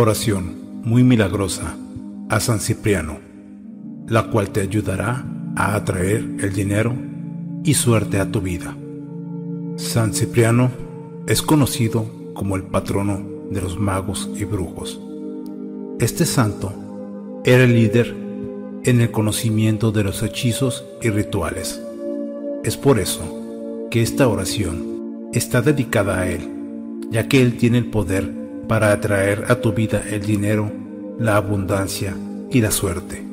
Oración muy milagrosa a San Cipriano, la cual te ayudará a atraer el dinero y suerte a tu vida. San Cipriano es conocido como el patrono de los magos y brujos. Este santo era el líder en el conocimiento de los hechizos y rituales. Es por eso que esta oración está dedicada a él, ya que él tiene el poder para atraer a tu vida el dinero, la abundancia y la suerte.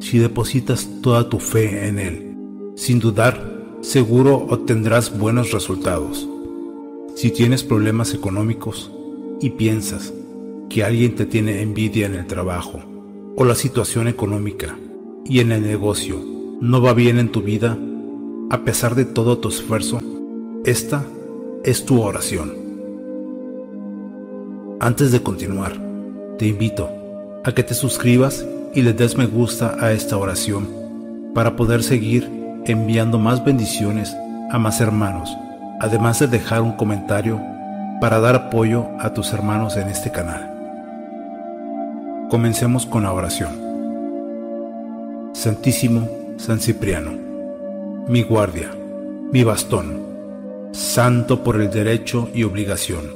Si depositas toda tu fe en él, sin dudar, seguro obtendrás buenos resultados. Si tienes problemas económicos y piensas que alguien te tiene envidia en el trabajo o la situación económica y en el negocio no va bien en tu vida, a pesar de todo tu esfuerzo, esta es tu oración. Antes de continuar, te invito a que te suscribas y le des me gusta a esta oración para poder seguir enviando más bendiciones a más hermanos, además de dejar un comentario para dar apoyo a tus hermanos en este canal. Comencemos con la oración. Santísimo San Cipriano, mi guardia, mi bastón, santo por el derecho y obligación,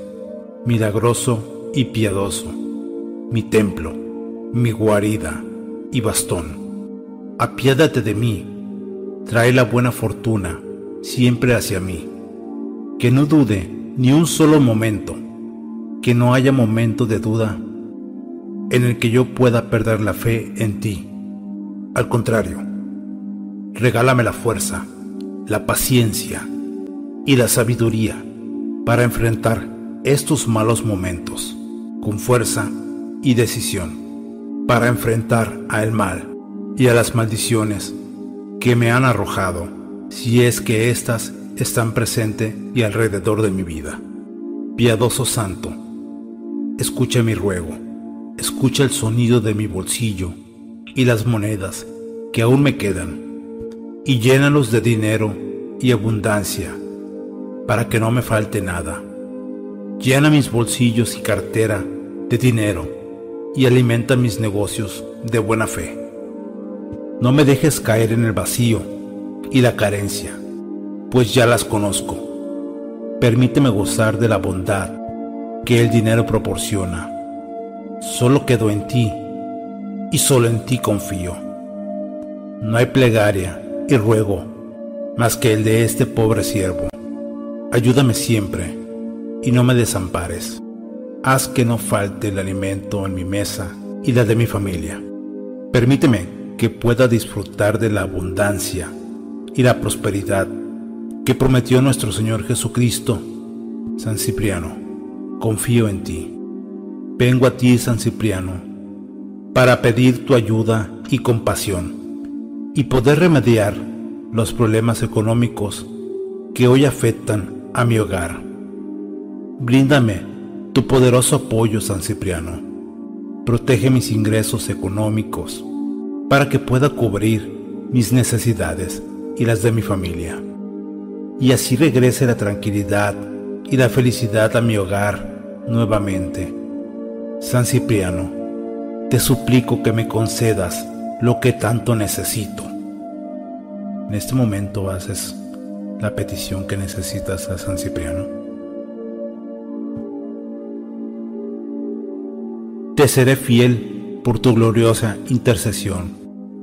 milagroso y piadoso, mi templo, mi guarida y bastón. Apiádate de mí, trae la buena fortuna siempre hacia mí. Que no dude ni un solo momento, que no haya momento de duda en el que yo pueda perder la fe en ti. Al contrario, regálame la fuerza, la paciencia y la sabiduría para enfrentar estos malos momentos con fuerza y decisión, para enfrentar al mal y a las maldiciones que me han arrojado, si es que éstas están presentes y alrededor de mi vida. Piadoso Santo, escucha mi ruego, escucha el sonido de mi bolsillo y las monedas que aún me quedan, y llénalos de dinero y abundancia, para que no me falte nada. Llena mis bolsillos y cartera de dinero y alimenta mis negocios de buena fe. No me dejes caer en el vacío y la carencia pues ya las conozco. Permíteme gozar de la bondad que el dinero proporciona. Solo quedo en ti y solo en ti confío. No hay plegaria y ruego más que el de este pobre siervo. Ayúdame siempre y no me desampares. Haz que no falte el alimento en mi mesa y la de mi familia. Permíteme que pueda disfrutar de la abundancia y la prosperidad que prometió nuestro Señor Jesucristo. San Cipriano, confío en ti. Vengo a ti, San Cipriano, para pedir tu ayuda y compasión y poder remediar los problemas económicos que hoy afectan a mi hogar. Bríndame tu poderoso apoyo, San Cipriano. Protege mis ingresos económicos para que pueda cubrir mis necesidades y las de mi familia y así regrese la tranquilidad y la felicidad a mi hogar nuevamente. San Cipriano, te suplico que me concedas lo que tanto necesito. En este momento haces la petición que necesitas a San Cipriano. Te seré fiel por tu gloriosa intercesión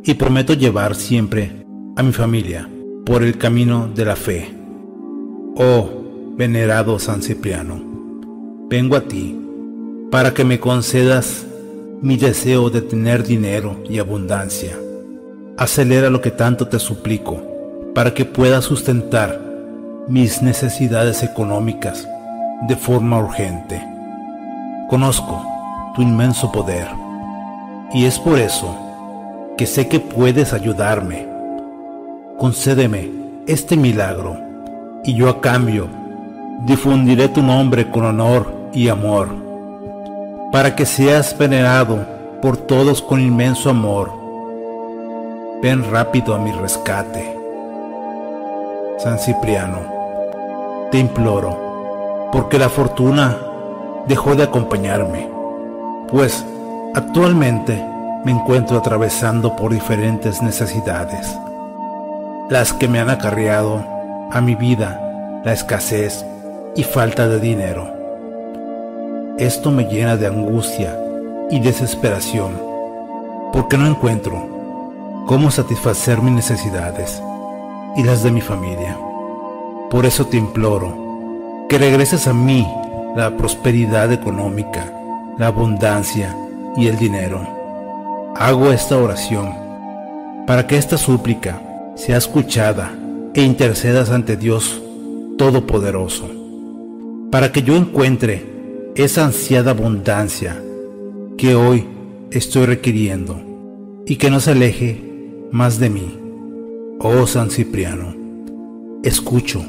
y prometo llevar siempre a mi familia por el camino de la fe Oh, venerado San Cipriano, vengo a ti para que me concedas mi deseo de tener dinero y abundancia. Acelera lo que tanto te suplico para que pueda sustentar mis necesidades económicas de forma urgente. Conozco tu inmenso poder y es por eso que sé que puedes ayudarme. Concédeme este milagro y yo a cambio difundiré tu nombre con honor y amor, para que seas venerado por todos con inmenso amor. Ven rápido a mi rescate. San Cipriano, te imploro, porque la fortuna dejó de acompañarme pues actualmente me encuentro atravesando por diferentes necesidades, las que me han acarreado a mi vida la escasez y falta de dinero. Esto me llena de angustia y desesperación porque no encuentro cómo satisfacer mis necesidades y las de mi familia. Por eso te imploro que regreses a mí la prosperidad económica, la abundancia y el dinero. Hago esta oración para que esta súplica sea escuchada e intercedas ante Dios Todopoderoso, para que yo encuentre esa ansiada abundancia que hoy estoy requiriendo y que no se aleje más de mí. Oh San Cipriano, escucho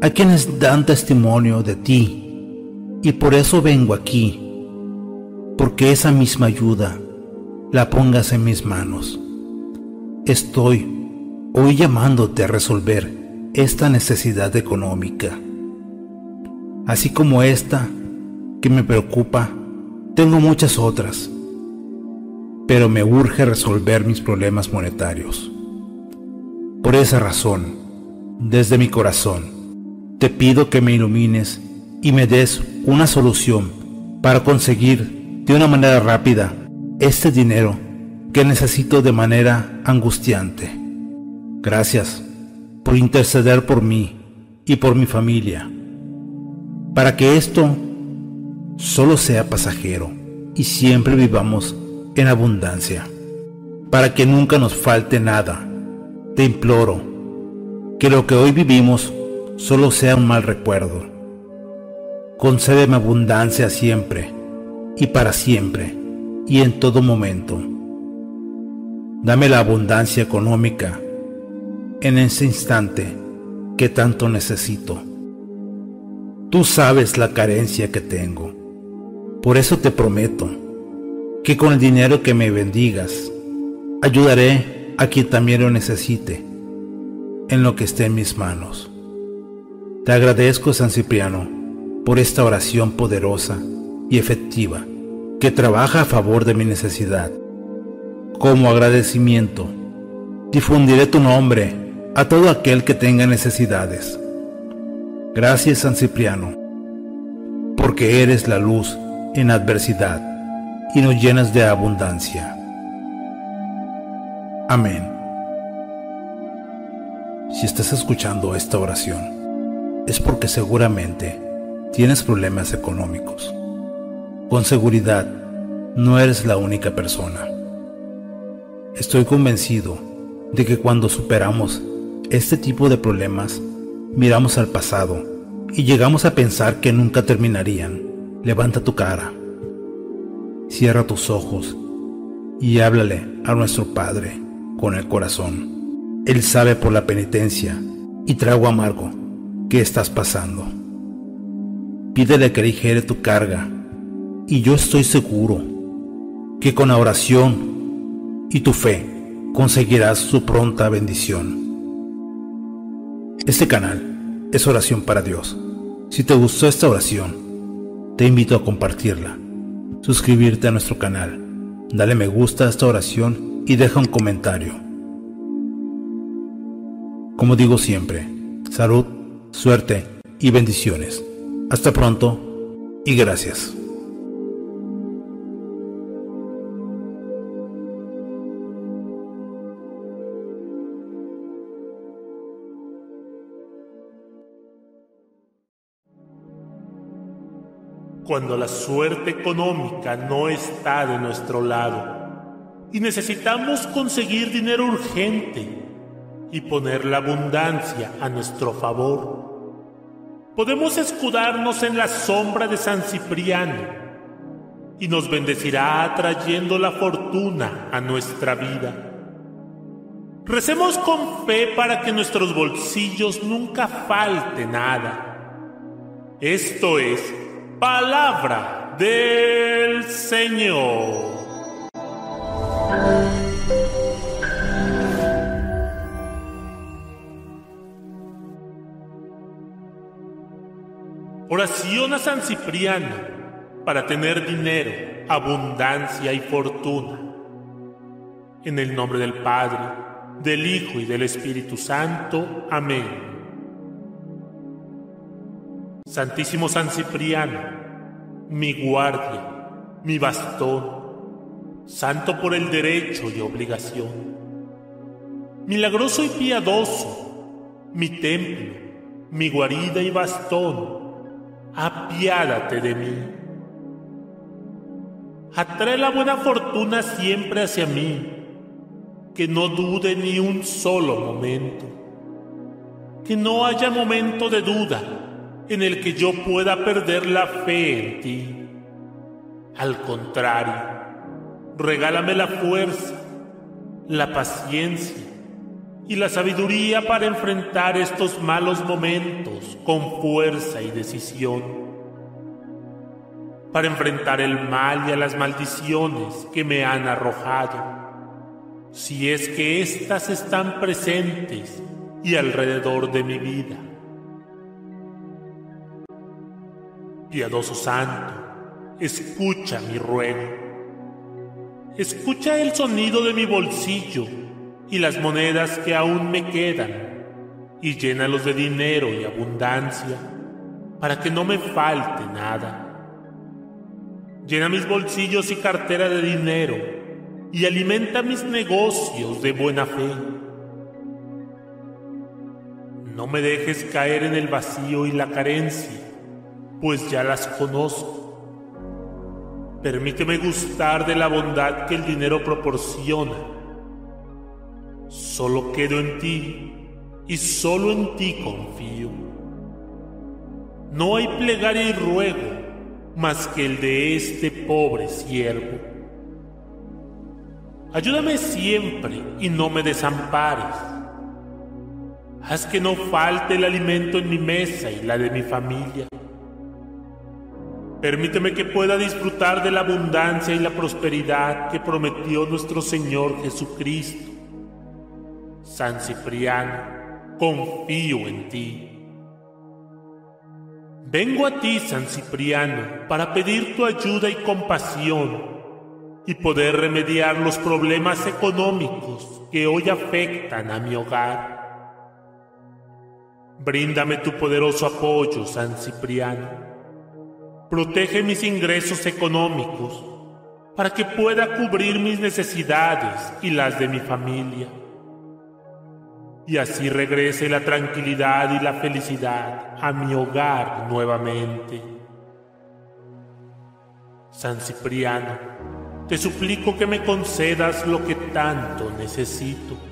a quienes dan testimonio de ti y por eso vengo aquí, porque esa misma ayuda la pongas en mis manos. Estoy hoy llamándote a resolver esta necesidad económica. Así como esta que me preocupa, tengo muchas otras, pero me urge resolver mis problemas monetarios. Por esa razón, desde mi corazón, te pido que me ilumines y me des una solución para conseguir de una manera rápida este dinero que necesito de manera angustiante. Gracias por interceder por mí y por mi familia, para que esto solo sea pasajero y siempre vivamos en abundancia, para que nunca nos falte nada. Te imploro que lo que hoy vivimos solo sea un mal recuerdo. Concédeme abundancia siempre y para siempre y en todo momento. Dame la abundancia económica en ese instante que tanto necesito. Tú sabes la carencia que tengo. Por eso te prometo que con el dinero que me bendigas, ayudaré a quien también lo necesite en lo que esté en mis manos. Te agradezco, San Cipriano, por esta oración poderosa y efectiva que trabaja a favor de mi necesidad. Como agradecimiento, difundiré tu nombre a todo aquel que tenga necesidades. Gracias San Cipriano, porque eres la luz en adversidad y nos llenas de abundancia. Amén. Si estás escuchando esta oración, es porque seguramente tienes problemas económicos. Con seguridad, no eres la única persona. Estoy convencido de que cuando superamos este tipo de problemas, miramos al pasado y llegamos a pensar que nunca terminarían. Levanta tu cara, cierra tus ojos y háblale a nuestro Padre con el corazón. Él sabe por la penitencia y trago amargo que estás pasando. Pídele que ligere tu carga y yo estoy seguro que con la oración y tu fe conseguirás su pronta bendición. Este canal es oración para Dios. Si te gustó esta oración, te invito a compartirla, suscribirte a nuestro canal, dale me gusta a esta oración y deja un comentario. Como digo siempre, salud, suerte y bendiciones. Hasta pronto y gracias. Cuando la suerte económica no está de nuestro lado y necesitamos conseguir dinero urgente y poner la abundancia a nuestro favor. Podemos escudarnos en la sombra de San Cipriano y nos bendecirá trayendo la fortuna a nuestra vida. Recemos con fe para que nuestros bolsillos nunca falte nada. Esto es Palabra del Señor. Oración a San Cipriano para tener dinero, abundancia y fortuna. En el nombre del Padre, del Hijo y del Espíritu Santo. Amén. Santísimo San Cipriano, mi guardia, mi bastón, santo por el derecho y obligación, milagroso y piadoso, mi templo, mi guarida y bastón, apiádate de mí. Atrae la buena fortuna siempre hacia mí que no dude ni un solo momento, que no haya momento de duda en el que yo pueda perder la fe en ti. Al contrario, regálame la fuerza, la paciencia y la sabiduría para enfrentar estos malos momentos con fuerza y decisión, para enfrentar el mal y a las maldiciones que me han arrojado si es que éstas están presentes y alrededor de mi vida. Piadoso Santo, escucha mi ruego. Escucha el sonido de mi bolsillo y las monedas que aún me quedan y llénalos de dinero y abundancia para que no me falte nada. Llena mis bolsillos y cartera de dinero y alimenta mis negocios de buena fe. No me dejes caer en el vacío y la carencia, pues ya las conozco. Permíteme gustar de la bondad que el dinero proporciona. Solo quedo en ti y solo en ti confío. No hay plegaria y ruego más que el de este pobre siervo. Ayúdame siempre y no me desampares. Haz que no falte el alimento en mi mesa y la de mi familia. Permíteme que pueda disfrutar de la abundancia y la prosperidad que prometió nuestro Señor Jesucristo. San Cipriano, confío en ti. Vengo a ti, San Cipriano, para pedir tu ayuda y compasión y poder remediar los problemas económicos que hoy afectan a mi hogar. Bríndame tu poderoso apoyo, San Cipriano. Protege mis ingresos económicos para que pueda cubrir mis necesidades y las de mi familia. Y así regrese la tranquilidad y la felicidad a mi hogar nuevamente. San Cipriano, te suplico que me concedas lo que tanto necesito.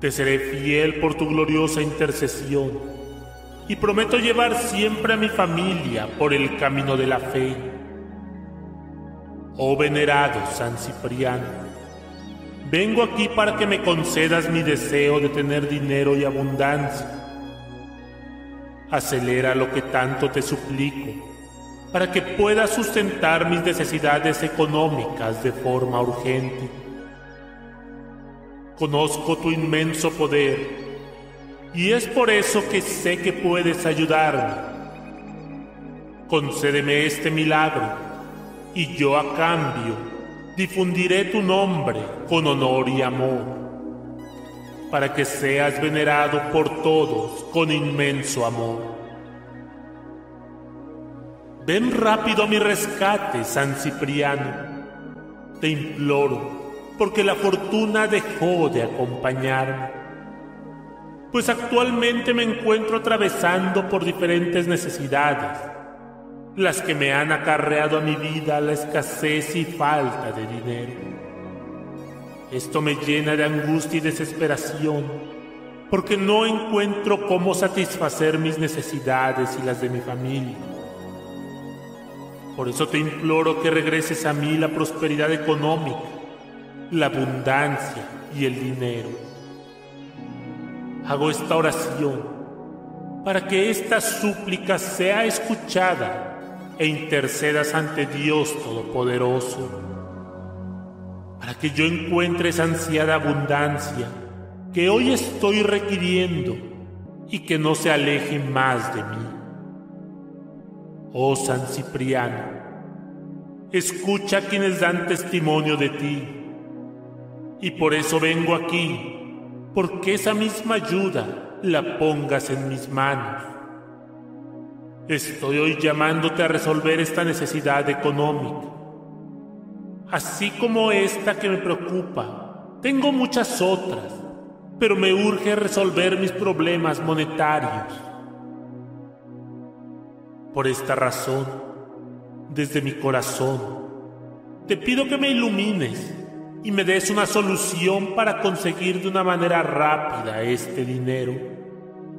Te seré fiel por tu gloriosa intercesión y prometo llevar siempre a mi familia por el camino de la fe. Oh venerado San Cipriano, Vengo aquí para que me concedas mi deseo de tener dinero y abundancia. Acelera lo que tanto te suplico, para que pueda sustentar mis necesidades económicas de forma urgente. Conozco tu inmenso poder y es por eso que sé que puedes ayudarme. Concédeme este milagro y yo a cambio difundiré tu nombre con honor y amor, para que seas venerado por todos con inmenso amor. Ven rápido a mi rescate, San Cipriano, te imploro, porque la fortuna dejó de acompañarme, pues actualmente me encuentro atravesando por diferentes necesidades las que me han acarreado a mi vida la escasez y falta de dinero. Esto me llena de angustia y desesperación, porque no encuentro cómo satisfacer mis necesidades y las de mi familia. Por eso te imploro que regreses a mí la prosperidad económica, la abundancia y el dinero. Hago esta oración para que esta súplica sea escuchada e intercedas ante Dios Todopoderoso. para que yo encuentre esa ansiada abundancia que hoy estoy requiriendo y que no se aleje más de mí. Oh San Cipriano, escucha a quienes dan testimonio de ti, y por eso vengo aquí, porque esa misma ayuda la pongas en mis manos. Estoy hoy llamándote a resolver esta necesidad económica, así como esta que me preocupa. Tengo muchas otras, pero me urge resolver mis problemas monetarios. Por esta razón, desde mi corazón, te pido que me ilumines y me des una solución para conseguir de una manera rápida este dinero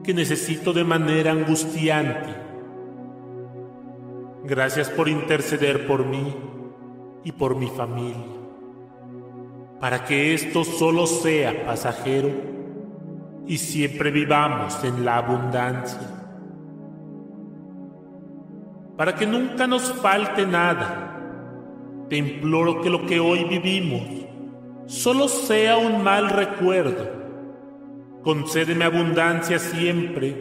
que necesito de manera angustiante. Gracias por interceder por mí y por mi familia, para que esto solo sea pasajero y siempre vivamos en la abundancia para que nunca nos falte nada. Te imploro que lo que hoy vivimos solo sea un mal recuerdo. Concédeme abundancia siempre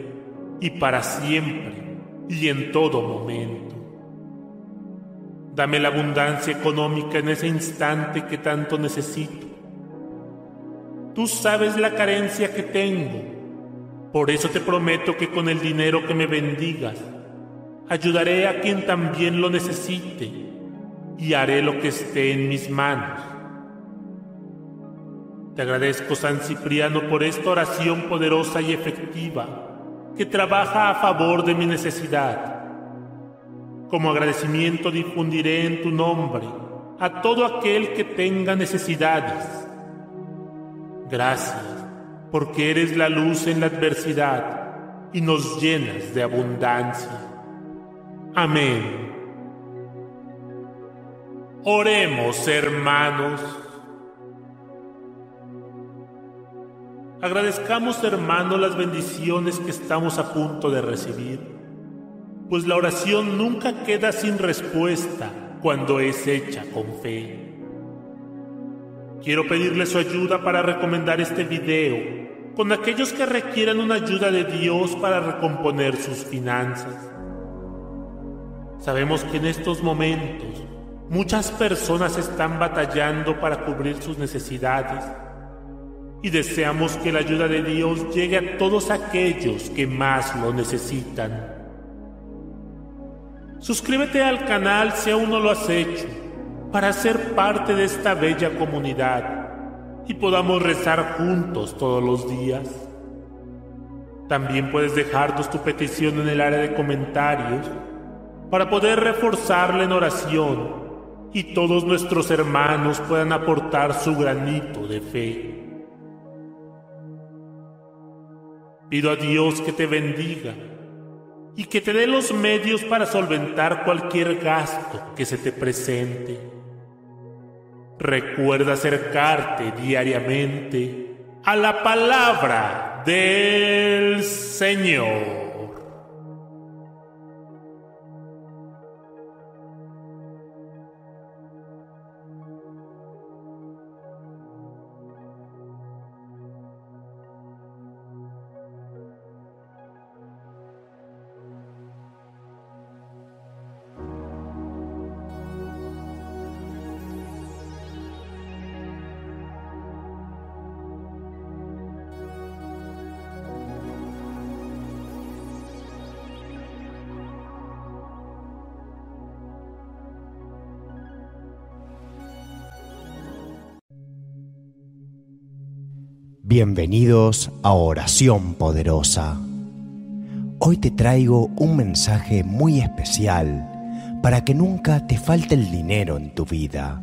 y para siempre y en todo momento. Dame la abundancia económica en ese instante que tanto necesito. Tú sabes la carencia que tengo. Por eso te prometo que con el dinero que me bendigas, ayudaré a quien también lo necesite y haré lo que esté en mis manos. Te agradezco, San Cipriano, por esta oración poderosa y efectiva que trabaja a favor de mi necesidad. Como agradecimiento difundiré en tu nombre a todo aquel que tenga necesidades. Gracias, porque eres la luz en la adversidad y nos llenas de abundancia. Amén. Oremos, hermanos. Agradezcamos, hermanos, las bendiciones que estamos a punto de recibir, pues la oración nunca queda sin respuesta cuando es hecha con fe. Quiero pedirle su ayuda para recomendar este video con aquellos que requieran una ayuda de Dios para recomponer sus finanzas. Sabemos que en estos momentos muchas personas están batallando para cubrir sus necesidades y deseamos que la ayuda de Dios llegue a todos aquellos que más lo necesitan. Suscríbete al canal si aún no lo has hecho para ser parte de esta bella comunidad y podamos rezar juntos todos los días. También puedes dejarnos tu petición en el área de comentarios para poder reforzarla en oración y todos nuestros hermanos puedan aportar su granito de fe. Pido a Dios que te bendiga y que te dé los medios para solventar cualquier gasto que se te presente. Recuerda acercarte diariamente a la palabra del Señor. Bienvenidos a Oración Poderosa. Hoy te traigo un mensaje muy especial para que nunca te falte el dinero en tu vida.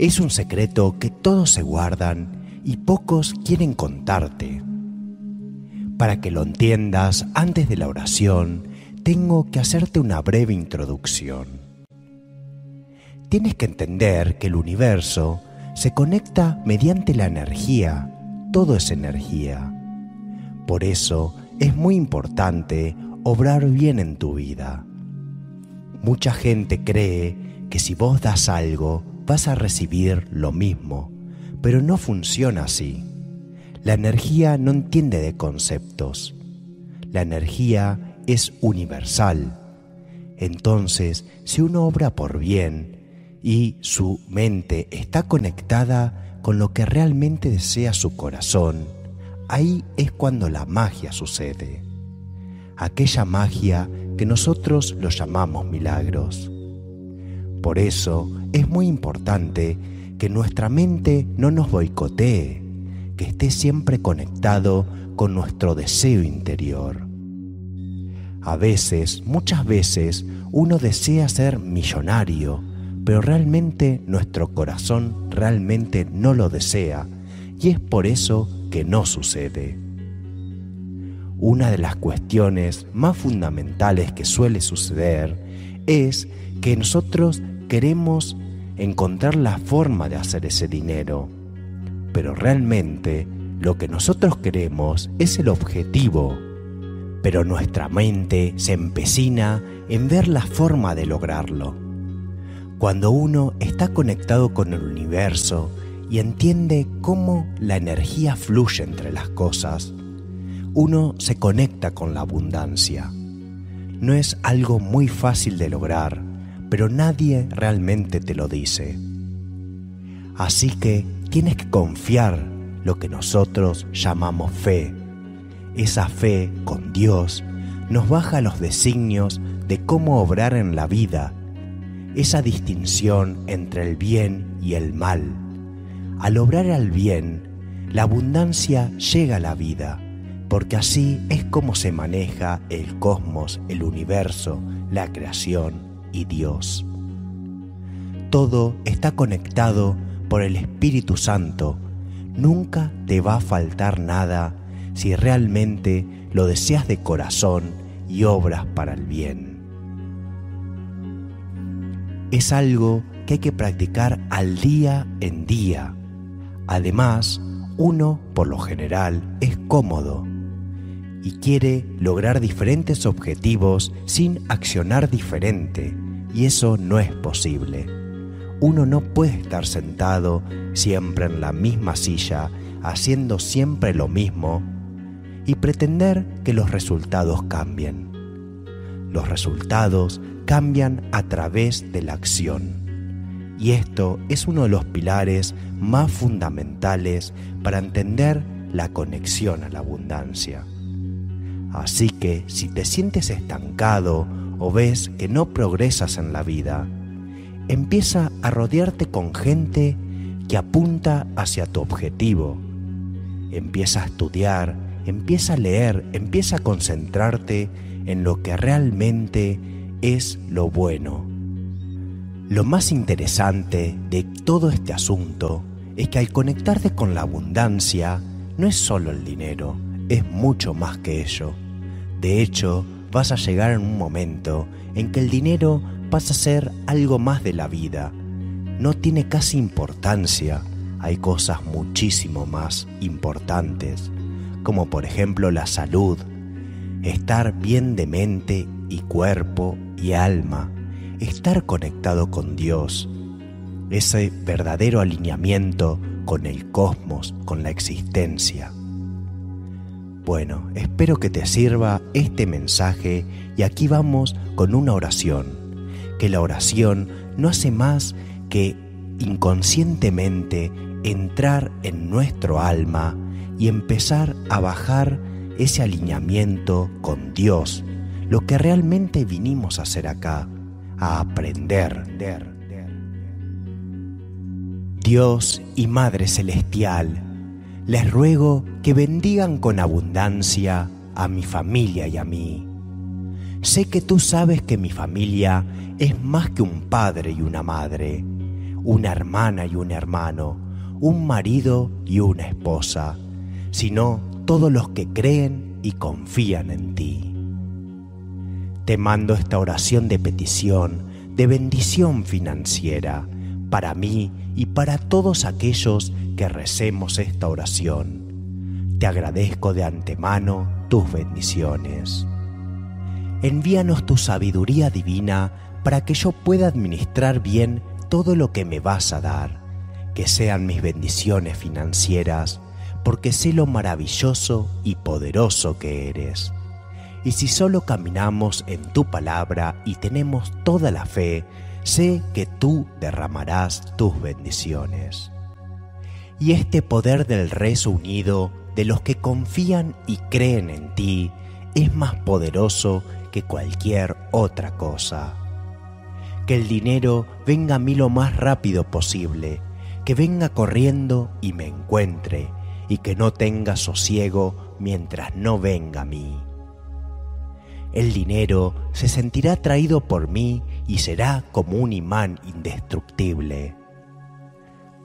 Es un secreto que todos se guardan y pocos quieren contarte. Para que lo entiendas antes de la oración, tengo que hacerte una breve introducción. Tienes que entender que el universo se conecta mediante la energía. Todo es energía. Por eso es muy importante obrar bien en tu vida. Mucha gente cree que si vos das algo, vas a recibir lo mismo, pero no funciona así. La energía no entiende de conceptos. La energía es universal. Entonces, si uno obra por bien y su mente está conectada con lo que realmente desea su corazón, ahí es cuando la magia sucede. Aquella magia que nosotros lo llamamos milagros. Por eso es muy importante que nuestra mente no nos boicotee, que esté siempre conectado con nuestro deseo interior. A veces, muchas veces, uno desea ser millonario, pero realmente nuestro corazón realmente no lo desea y es por eso que no sucede. Una de las cuestiones más fundamentales que suele suceder es que nosotros queremos encontrar la forma de hacer ese dinero, pero realmente lo que nosotros queremos es el objetivo, pero nuestra mente se empecina en ver la forma de lograrlo. Cuando uno está conectado con el universo y entiende cómo la energía fluye entre las cosas, uno se conecta con la abundancia. No es algo muy fácil de lograr, pero nadie realmente te lo dice. Así que tienes que confiar lo que nosotros llamamos fe. Esa fe con Dios nos baja los designios de cómo obrar en la vida, esa distinción entre el bien y el mal. Al obrar al bien, la abundancia llega a la vida, porque así es como se maneja el cosmos, el universo, la creación y Dios. Todo está conectado por el Espíritu Santo. Nunca te va a faltar nada si realmente lo deseas de corazón y obras para el bien. Es algo que hay que practicar al día en día. Además, uno, por lo general, es cómodo y quiere lograr diferentes objetivos sin accionar diferente y eso no es posible. Uno no puede estar sentado siempre en la misma silla, haciendo siempre lo mismo y pretender que los resultados cambien. Los resultados cambian a través de la acción. Y esto es uno de los pilares más fundamentales para entender la conexión a la abundancia. Así que si te sientes estancado o ves que no progresas en la vida, empieza a rodearte con gente que apunta hacia tu objetivo. Empieza a estudiar, empieza a leer, empieza a concentrarte en lo que realmente es lo bueno. Lo más interesante de todo este asunto es que al conectarte con la abundancia no es solo el dinero, es mucho más que ello. De hecho, vas a llegar en un momento en que el dinero pasa a ser algo más de la vida. No tiene casi importancia. Hay cosas muchísimo más importantes, como por ejemplo la salud, estar bien de mente y cuerpo y alma, estar conectado con Dios, ese verdadero alineamiento con el cosmos, con la existencia. Bueno, espero que te sirva este mensaje y aquí vamos con una oración, que la oración no hace más que inconscientemente entrar en nuestro alma y empezar a bajar ese alineamiento con Dios, lo que realmente vinimos a hacer acá, a aprender. Dios y Madre Celestial, les ruego que bendigan con abundancia a mi familia y a mí. Sé que tú sabes que mi familia es más que un padre y una madre, una hermana y un hermano, un marido y una esposa, sino todos los que creen y confían en ti. Te mando esta oración de petición, de bendición financiera, para mí y para todos aquellos que recemos esta oración. Te agradezco de antemano tus bendiciones. Envíanos tu sabiduría divina para que yo pueda administrar bien todo lo que me vas a dar, que sean mis bendiciones financieras, porque sé lo maravilloso y poderoso que eres. Y si solo caminamos en tu palabra y tenemos toda la fe, sé que tú derramarás tus bendiciones. Y este poder del rezo unido de los que confían y creen en ti es más poderoso que cualquier otra cosa. Que el dinero venga a mí lo más rápido posible, que venga corriendo y me encuentre, y que no tenga sosiego mientras no venga a mí. El dinero se sentirá atraído por mí y será como un imán indestructible.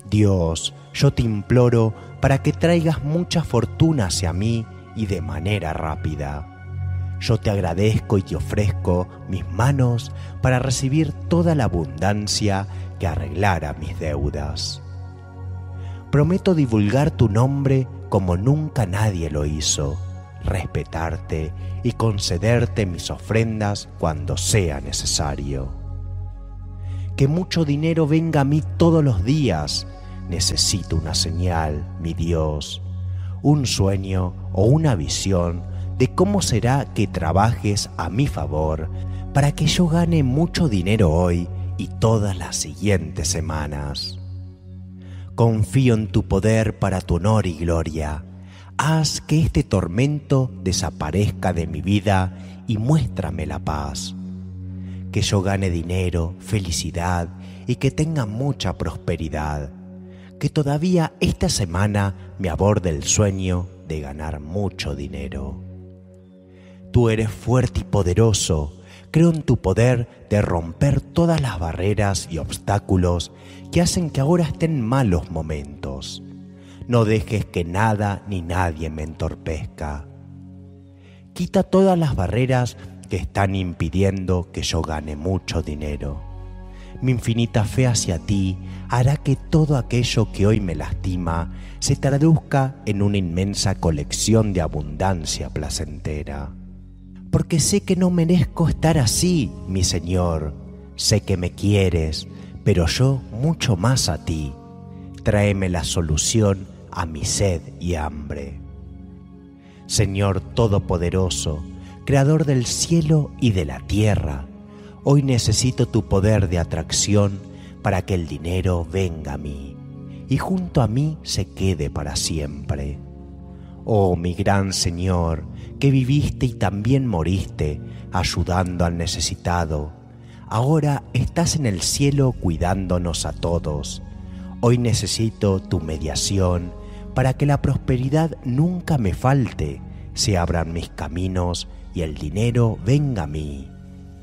Dios, yo te imploro para que traigas mucha fortuna hacia mí y de manera rápida. Yo te agradezco y te ofrezco mis manos para recibir toda la abundancia que arreglara mis deudas. Prometo divulgar tu nombre como nunca nadie lo hizo, respetarte y concederte mis ofrendas cuando sea necesario. Que mucho dinero venga a mí todos los días. Necesito una señal, mi Dios, un sueño o una visión de cómo será que trabajes a mi favor para que yo gane mucho dinero hoy y todas las siguientes semanas. Confío en tu poder para tu honor y gloria. Haz que este tormento desaparezca de mi vida y muéstrame la paz. Que yo gane dinero, felicidad y que tenga mucha prosperidad. Que todavía esta semana me aborde el sueño de ganar mucho dinero. Tú eres fuerte y poderoso. Creo en tu poder de romper todas las barreras y obstáculos que hacen que ahora estén malos momentos. No dejes que nada ni nadie me entorpezca. Quita todas las barreras que están impidiendo que yo gane mucho dinero. Mi infinita fe hacia ti hará que todo aquello que hoy me lastima se traduzca en una inmensa colección de abundancia placentera porque sé que no merezco estar así, mi Señor. Sé que me quieres, pero yo mucho más a ti. Tráeme la solución a mi sed y hambre. Señor Todopoderoso, Creador del cielo y de la tierra, hoy necesito tu poder de atracción para que el dinero venga a mí y junto a mí se quede para siempre. Oh mi gran Señor, que viviste y también moriste ayudando al necesitado. Ahora estás en el cielo cuidándonos a todos. Hoy necesito tu mediación para que la prosperidad nunca me falte, se abran mis caminos y el dinero venga a mí.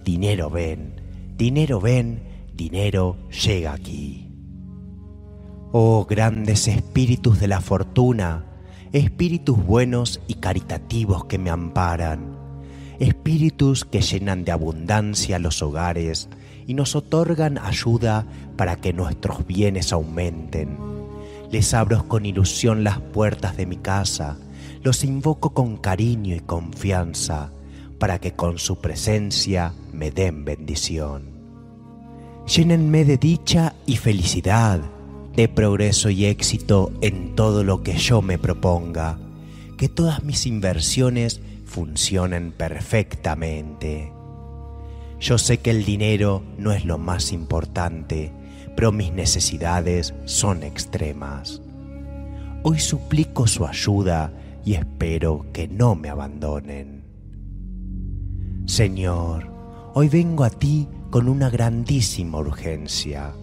Dinero ven, dinero ven, dinero llega aquí. Oh grandes espíritus de la fortuna, espíritus buenos y caritativos que me amparan, espíritus que llenan de abundancia los hogares y nos otorgan ayuda para que nuestros bienes aumenten. Les abro con ilusión las puertas de mi casa, los invoco con cariño y confianza, para que con su presencia me den bendición. Llénenme de dicha y felicidad, de progreso y éxito en todo lo que yo me proponga, que todas mis inversiones funcionen perfectamente. Yo sé que el dinero no es lo más importante, pero mis necesidades son extremas. Hoy suplico su ayuda y espero que no me abandonen. Señor, hoy vengo a ti con una grandísima urgencia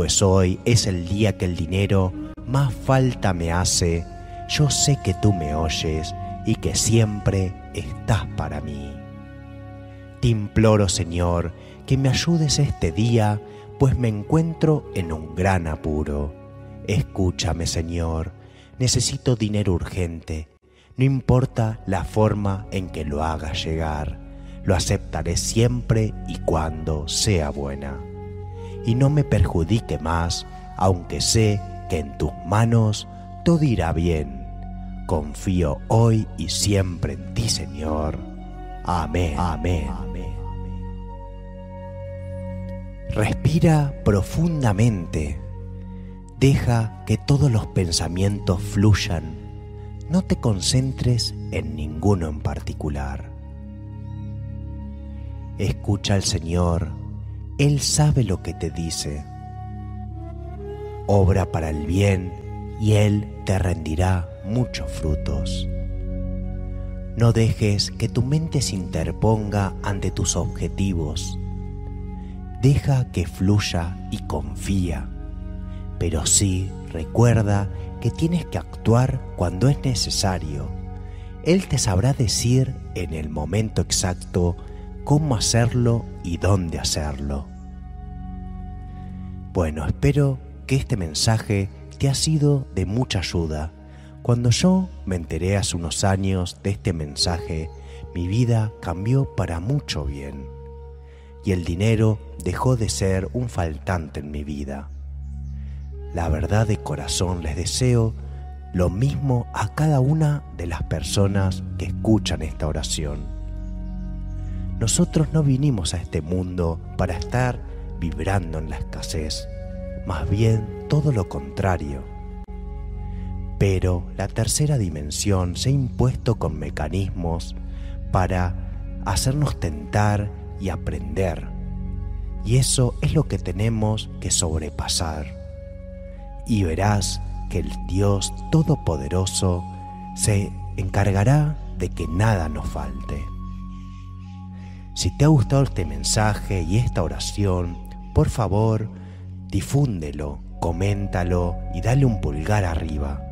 pues hoy es el día que el dinero más falta me hace. Yo sé que tú me oyes y que siempre estás para mí. Te imploro, Señor, que me ayudes este día, pues me encuentro en un gran apuro. Escúchame, Señor, necesito dinero urgente. No importa la forma en que lo hagas llegar, lo aceptaré siempre y cuando sea buena y no me perjudique más, aunque sé que en tus manos todo irá bien. Confío hoy y siempre en ti, Señor. Amén. Amén. Respira profundamente. Deja que todos los pensamientos fluyan. No te concentres en ninguno en particular. Escucha al Señor. Él sabe lo que te dice. Obra para el bien y Él te rendirá muchos frutos. No dejes que tu mente se interponga ante tus objetivos. Deja que fluya y confía, pero sí recuerda que tienes que actuar cuando es necesario. Él te sabrá decir en el momento exacto cómo hacerlo y dónde hacerlo. Bueno, espero que este mensaje te ha sido de mucha ayuda cuando yo me enteré hace unos años de este mensaje, mi vida cambió para mucho bien y el dinero dejó de ser un faltante en mi vida. La verdad de corazón les deseo lo mismo a cada una de las personas que escuchan esta oración. Nosotros no vinimos a este mundo para estar vibrando en la escasez, más bien todo lo contrario pero la tercera dimensión se ha impuesto con mecanismos para hacernos tentar y aprender. Y eso es lo que tenemos que sobrepasar. Y verás que el Dios Todopoderoso se encargará de que nada nos falte. Si te ha gustado este mensaje y esta oración, por favor, difúndelo, coméntalo y dale un pulgar arriba.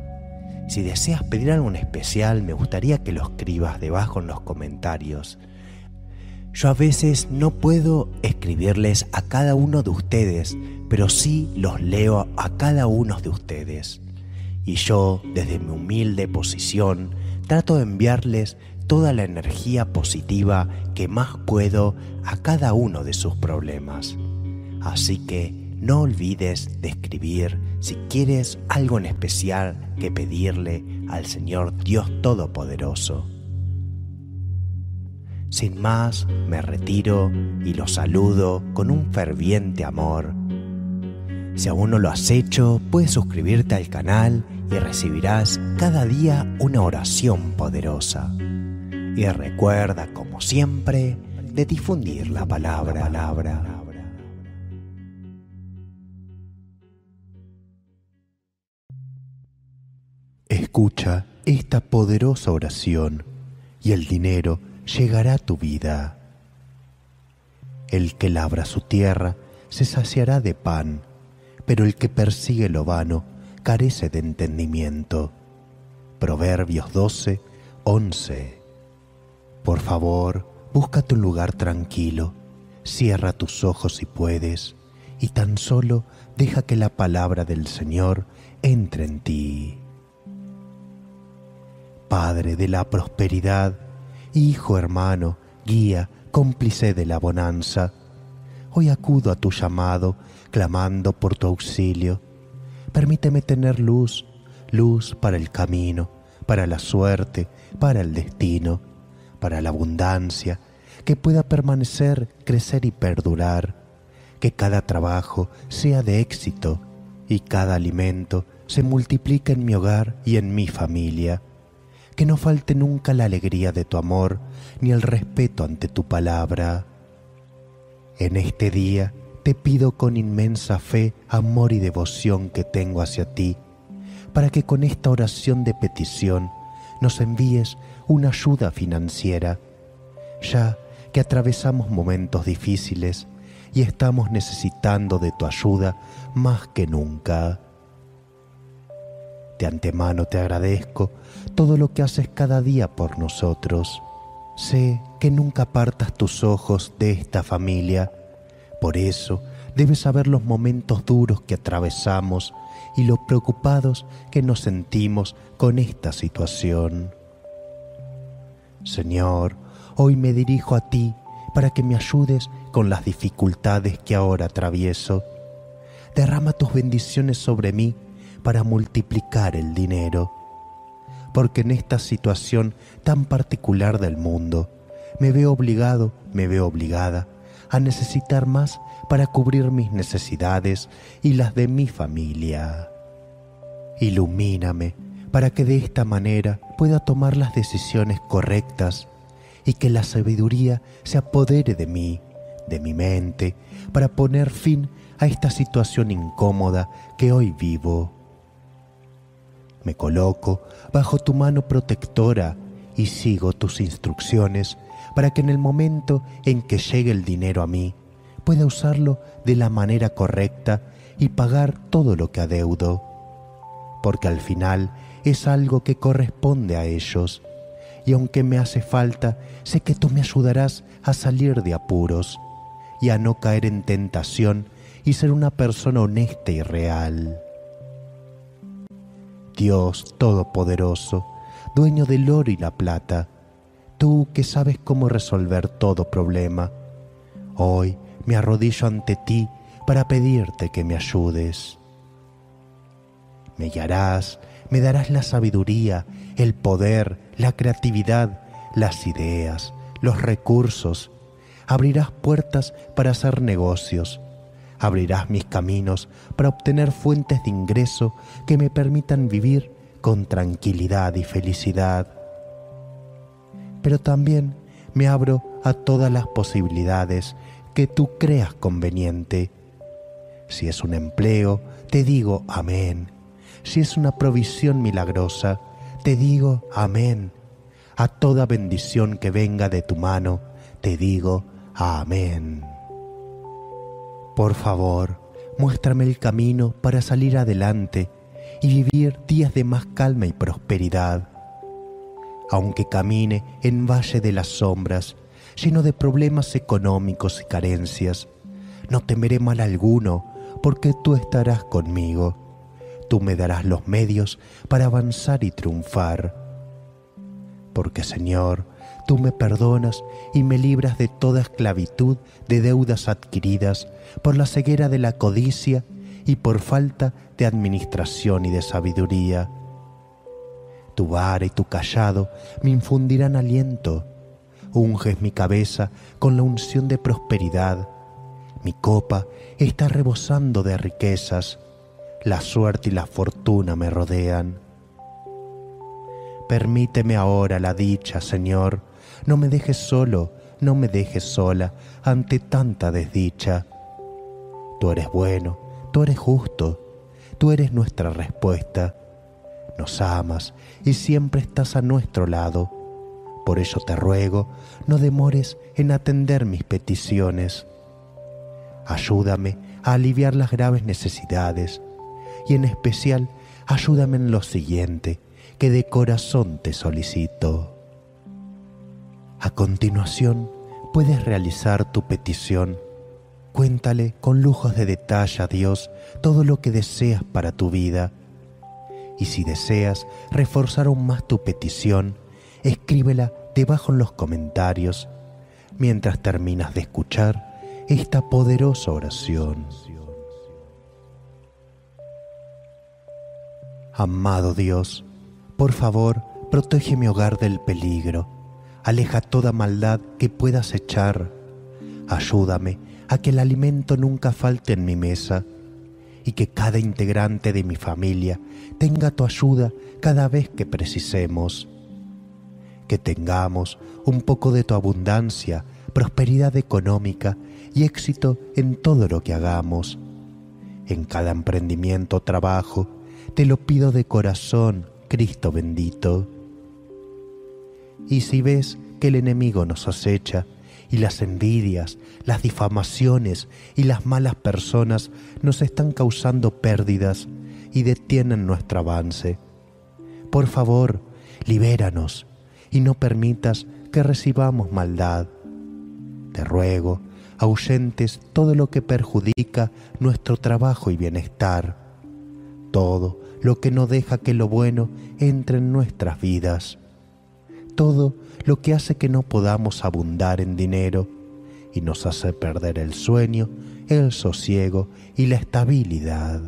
Si deseas pedir algo en especial, me gustaría que lo escribas debajo en los comentarios. Yo a veces no puedo escribirles a cada uno de ustedes, pero sí los leo a cada uno de ustedes. Y yo, desde mi humilde posición, trato de enviarles toda la energía positiva que más puedo a cada uno de sus problemas. Así que no olvides de escribir si quieres algo en especial que pedirle al Señor Dios Todopoderoso. Sin más, me retiro y los saludo con un ferviente amor. Si aún no lo has hecho, puedes suscribirte al canal y recibirás cada día una oración poderosa. Y recuerda, como siempre, de difundir la palabra. palabra. Escucha esta poderosa oración y el dinero llegará a tu vida. El que labra su tierra se saciará de pan, pero el que persigue lo vano carece de entendimiento. Proverbios 12, 11. Por favor, búscate un lugar tranquilo, cierra tus ojos si puedes, y tan solo deja que la palabra del Señor entre en ti. Padre de la prosperidad, Hijo hermano, guía, cómplice de la bonanza. Hoy acudo a tu llamado, clamando por tu auxilio. Permíteme tener luz, luz para el camino, para la suerte, para el destino, para la abundancia, que pueda permanecer, crecer y perdurar. Que cada trabajo sea de éxito y cada alimento se multiplique en mi hogar y en mi familia que no falte nunca la alegría de tu amor ni el respeto ante tu palabra. En este día te pido con inmensa fe, amor y devoción que tengo hacia ti, para que con esta oración de petición nos envíes una ayuda financiera, ya que atravesamos momentos difíciles y estamos necesitando de tu ayuda más que nunca. De antemano te agradezco todo lo que haces cada día por nosotros. Sé que nunca apartas tus ojos de esta familia. Por eso debes saber los momentos duros que atravesamos y lo preocupados que nos sentimos con esta situación. Señor, hoy me dirijo a ti para que me ayudes con las dificultades que ahora atravieso. Derrama tus bendiciones sobre mí para multiplicar el dinero, porque en esta situación tan particular del mundo me veo obligado, me veo obligada a necesitar más para cubrir mis necesidades y las de mi familia. Ilumíname para que de esta manera pueda tomar las decisiones correctas y que la sabiduría se apodere de mí, de mi mente, para poner fin a esta situación incómoda que hoy vivo. Me coloco bajo tu mano protectora y sigo tus instrucciones para que en el momento en que llegue el dinero a mí pueda usarlo de la manera correcta y pagar todo lo que adeudo, porque al final es algo que corresponde a ellos, y aunque me hace falta, sé que tú me ayudarás a salir de apuros y a no caer en tentación y ser una persona honesta y real. Dios Todopoderoso, dueño del oro y la plata, tú que sabes cómo resolver todo problema, hoy me arrodillo ante ti para pedirte que me ayudes. Me guiarás, me darás la sabiduría, el poder, la creatividad, las ideas, los recursos. Abrirás puertas para hacer negocios. Abrirás mis caminos para obtener fuentes de ingreso que me permitan vivir con tranquilidad y felicidad. Pero también me abro a todas las posibilidades que tú creas conveniente. Si es un empleo, te digo amén. Si es una provisión milagrosa, te digo amén. A toda bendición que venga de tu mano, te digo amén. Por favor, muéstrame el camino para salir adelante y vivir días de más calma y prosperidad. Aunque camine en valle de las sombras, lleno de problemas económicos y carencias, no temeré mal alguno, porque tú estarás conmigo. Tú me darás los medios para avanzar y triunfar. Porque Señor, tú me perdonas y me libras de toda esclavitud de deudas adquiridas por la ceguera de la codicia y por falta de administración y de sabiduría. Tu vara y tu callado me infundirán aliento. Unges mi cabeza con la unción de prosperidad. Mi copa está rebosando de riquezas. La suerte y la fortuna me rodean. Permíteme ahora la dicha, Señor. No me dejes solo, no me dejes sola ante tanta desdicha. Tú eres bueno, Tú eres justo, tú eres nuestra respuesta. Nos amas y siempre estás a nuestro lado. Por ello te ruego, no demores en atender mis peticiones. Ayúdame a aliviar las graves necesidades y en especial ayúdame en lo siguiente, que de corazón te solicito. A continuación, puedes realizar tu petición Cuéntale con lujos de detalle a Dios todo lo que deseas para tu vida. Y si deseas reforzar aún más tu petición, escríbela debajo en los comentarios mientras terminas de escuchar esta poderosa oración. Amado Dios, por favor, protege mi hogar del peligro, aleja toda maldad que puedas echar, ayúdame a que el alimento nunca falte en mi mesa y que cada integrante de mi familia tenga tu ayuda cada vez que precisemos. Que tengamos un poco de tu abundancia, prosperidad económica y éxito en todo lo que hagamos. En cada emprendimiento o trabajo, te lo pido de corazón, Cristo bendito. Y si ves que el enemigo nos acecha, y las envidias, las difamaciones y las malas personas nos están causando pérdidas y detienen nuestro avance. Por favor, libéranos y no permitas que recibamos maldad. Te ruego, ahuyentes todo lo que perjudica nuestro trabajo y bienestar, todo lo que no deja que lo bueno entre en nuestras vidas, todo lo que hace que no podamos abundar en dinero y nos hace perder el sueño, el sosiego y la estabilidad.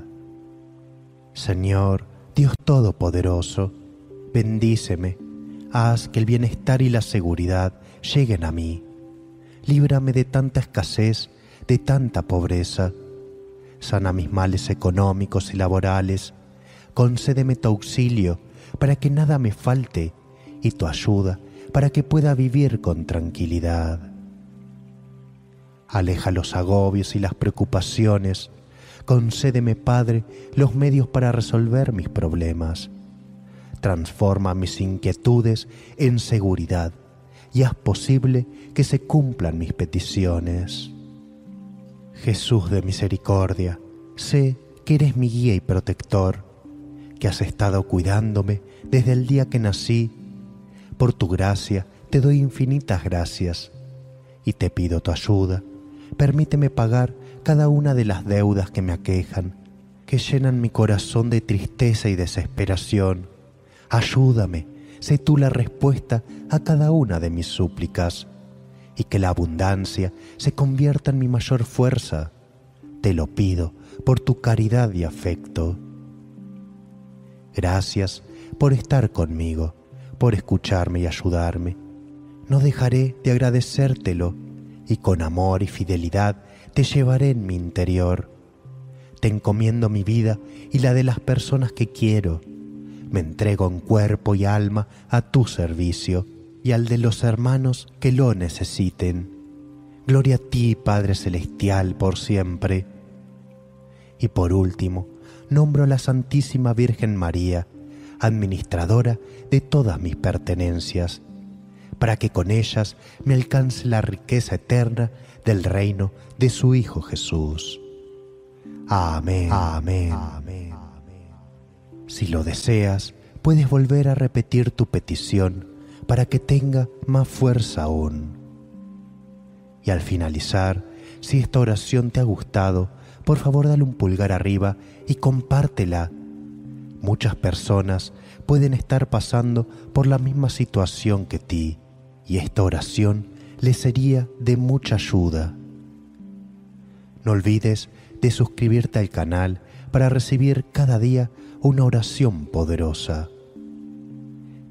Señor, Dios Todopoderoso, bendíceme, haz que el bienestar y la seguridad lleguen a mí. Líbrame de tanta escasez, de tanta pobreza. Sana mis males económicos y laborales. Concédeme tu auxilio para que nada me falte y tu ayuda para que pueda vivir con tranquilidad. Aleja los agobios y las preocupaciones. Concédeme, Padre, los medios para resolver mis problemas. Transforma mis inquietudes en seguridad y haz posible que se cumplan mis peticiones. Jesús de misericordia, sé que eres mi guía y protector, que has estado cuidándome desde el día que nací. Por tu gracia te doy infinitas gracias y te pido tu ayuda. Permíteme pagar cada una de las deudas que me aquejan, que llenan mi corazón de tristeza y desesperación. Ayúdame sé tú la respuesta a cada una de mis súplicas y que la abundancia se convierta en mi mayor fuerza. Te lo pido por tu caridad y afecto. Gracias por estar conmigo, por escucharme y ayudarme. No dejaré de agradecértelo y con amor y fidelidad te llevaré en mi interior. Te encomiendo mi vida y la de las personas que quiero me entrego en cuerpo y alma a tu servicio y al de los hermanos que lo necesiten. Gloria a ti, Padre Celestial, por siempre. Y por último, nombro a la Santísima Virgen María, administradora de todas mis pertenencias, para que con ellas me alcance la riqueza eterna del reino de su Hijo Jesús. Amén. Amén. Amén. Si lo deseas, puedes volver a repetir tu petición para que tenga más fuerza aún. Y al finalizar, si esta oración te ha gustado, por favor dale un pulgar arriba y compártela. Muchas personas pueden estar pasando por la misma situación que ti y esta oración les sería de mucha ayuda. No olvides de suscribirte al canal para recibir cada día una oración poderosa.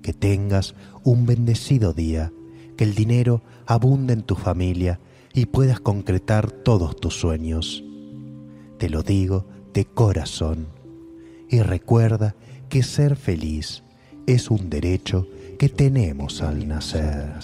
Que tengas un bendecido día, que el dinero abunde en tu familia y puedas concretar todos tus sueños. Te lo digo de corazón. Y recuerda que ser feliz es un derecho que tenemos al nacer.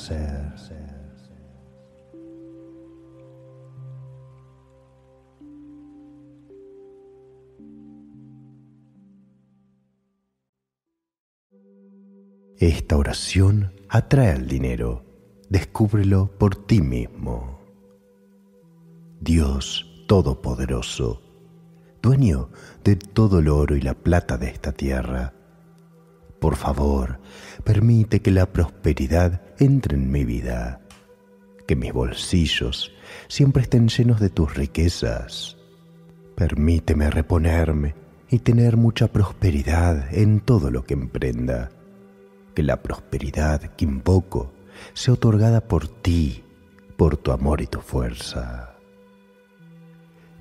Esta oración atrae al dinero. Descúbrelo por ti mismo. Dios Todopoderoso, dueño de todo el oro y la plata de esta tierra, por favor, permite que la prosperidad entre en mi vida, que mis bolsillos siempre estén llenos de tus riquezas. Permíteme reponerme y tener mucha prosperidad en todo lo que emprenda que la prosperidad que invoco sea otorgada por ti, por tu amor y tu fuerza.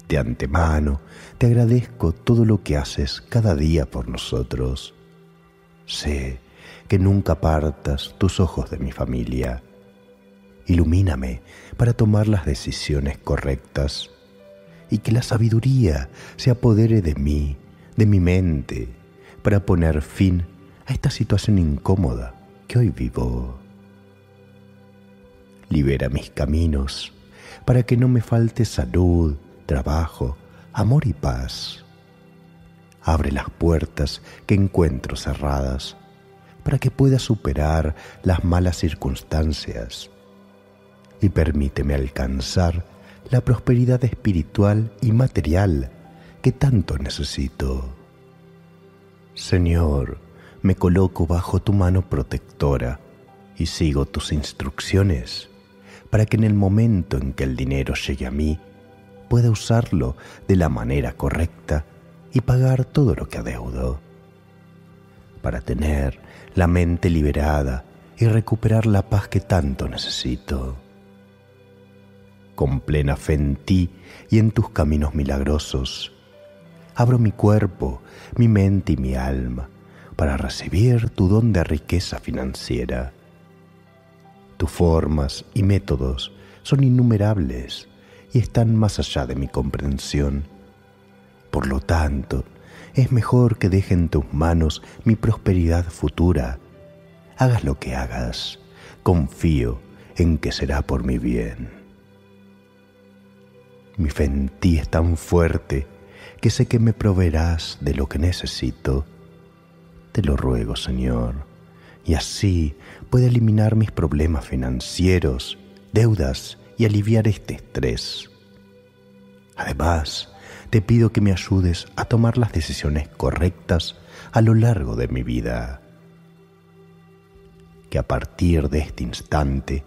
De antemano te agradezco todo lo que haces cada día por nosotros. Sé que nunca apartas tus ojos de mi familia. Ilumíname para tomar las decisiones correctas y que la sabiduría se apodere de mí, de mi mente, para poner fin a esta situación incómoda que hoy vivo. Libera mis caminos para que no me falte salud, trabajo, amor y paz. Abre las puertas que encuentro cerradas para que pueda superar las malas circunstancias y permíteme alcanzar la prosperidad espiritual y material que tanto necesito. Señor, me coloco bajo tu mano protectora y sigo tus instrucciones para que en el momento en que el dinero llegue a mí pueda usarlo de la manera correcta y pagar todo lo que adeudo, para tener la mente liberada y recuperar la paz que tanto necesito. Con plena fe en ti y en tus caminos milagrosos, abro mi cuerpo, mi mente y mi alma para recibir tu don de riqueza financiera. Tus formas y métodos son innumerables y están más allá de mi comprensión. Por lo tanto, es mejor que deje en tus manos mi prosperidad futura. Hagas lo que hagas, confío en que será por mi bien. Mi fe en ti es tan fuerte que sé que me proveerás de lo que necesito. Te lo ruego, Señor, y así puede eliminar mis problemas financieros, deudas y aliviar este estrés. Además, te pido que me ayudes a tomar las decisiones correctas a lo largo de mi vida. Que a partir de este instante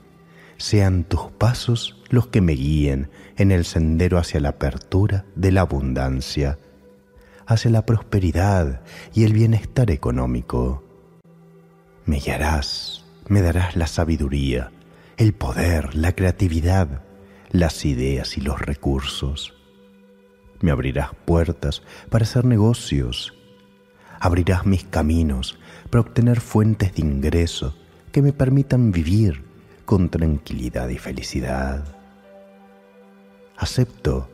sean tus pasos los que me guíen en el sendero hacia la apertura de la abundancia, hacia la prosperidad y el bienestar económico. Me guiarás, me darás la sabiduría, el poder, la creatividad, las ideas y los recursos. Me abrirás puertas para hacer negocios, abrirás mis caminos para obtener fuentes de ingreso que me permitan vivir con tranquilidad y felicidad. Acepto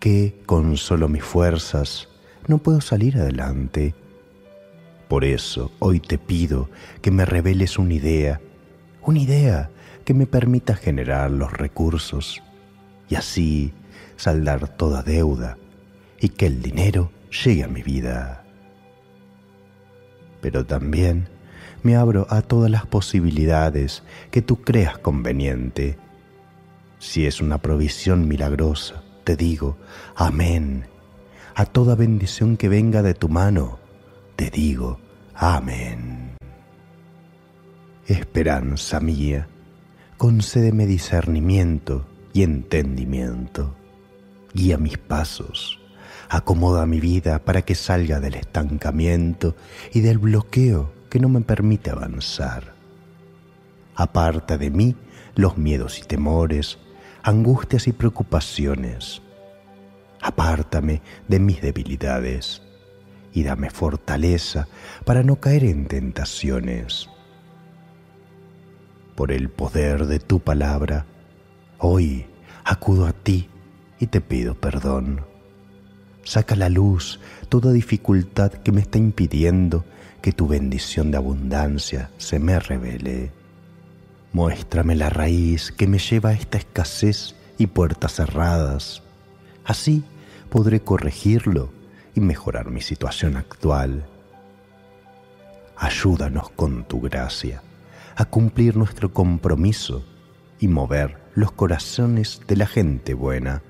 que con solo mis fuerzas no puedo salir adelante. Por eso hoy te pido que me reveles una idea, una idea que me permita generar los recursos y así saldar toda deuda y que el dinero llegue a mi vida. Pero también me abro a todas las posibilidades que tú creas conveniente. Si es una provisión milagrosa, te digo, amén. A toda bendición que venga de tu mano, te digo, amén. Esperanza mía, concédeme discernimiento y entendimiento. Guía mis pasos, acomoda mi vida para que salga del estancamiento y del bloqueo que no me permite avanzar. Aparta de mí los miedos y temores, angustias y preocupaciones. Apártame de mis debilidades y dame fortaleza para no caer en tentaciones. Por el poder de tu palabra, hoy acudo a ti y te pido perdón. Saca a la luz toda dificultad que me está impidiendo que tu bendición de abundancia se me revele. Muéstrame la raíz que me lleva a esta escasez y puertas cerradas. Así podré corregirlo y mejorar mi situación actual. Ayúdanos con tu gracia a cumplir nuestro compromiso y mover los corazones de la gente buena,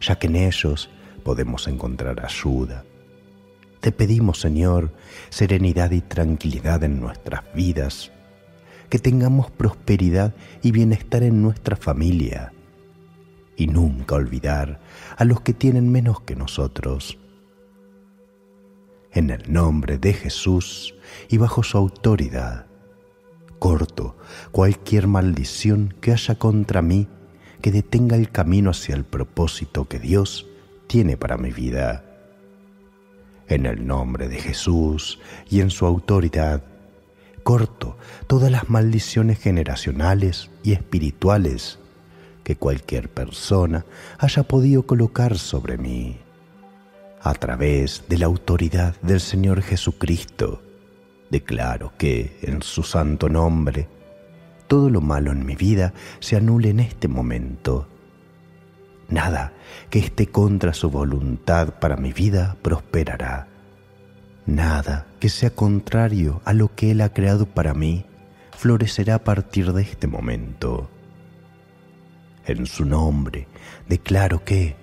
ya que en ellos podemos encontrar ayuda te pedimos, Señor, serenidad y tranquilidad en nuestras vidas, que tengamos prosperidad y bienestar en nuestra familia, y nunca olvidar a los que tienen menos que nosotros. En el nombre de Jesús y bajo su autoridad, corto cualquier maldición que haya contra mí que detenga el camino hacia el propósito que Dios tiene para mi vida en el nombre de Jesús y en su autoridad, corto todas las maldiciones generacionales y espirituales que cualquier persona haya podido colocar sobre mí. A través de la autoridad del Señor Jesucristo, declaro que, en su santo nombre, todo lo malo en mi vida se anule en este momento Nada que esté contra su voluntad para mi vida prosperará. Nada que sea contrario a lo que Él ha creado para mí florecerá a partir de este momento. En su nombre declaro que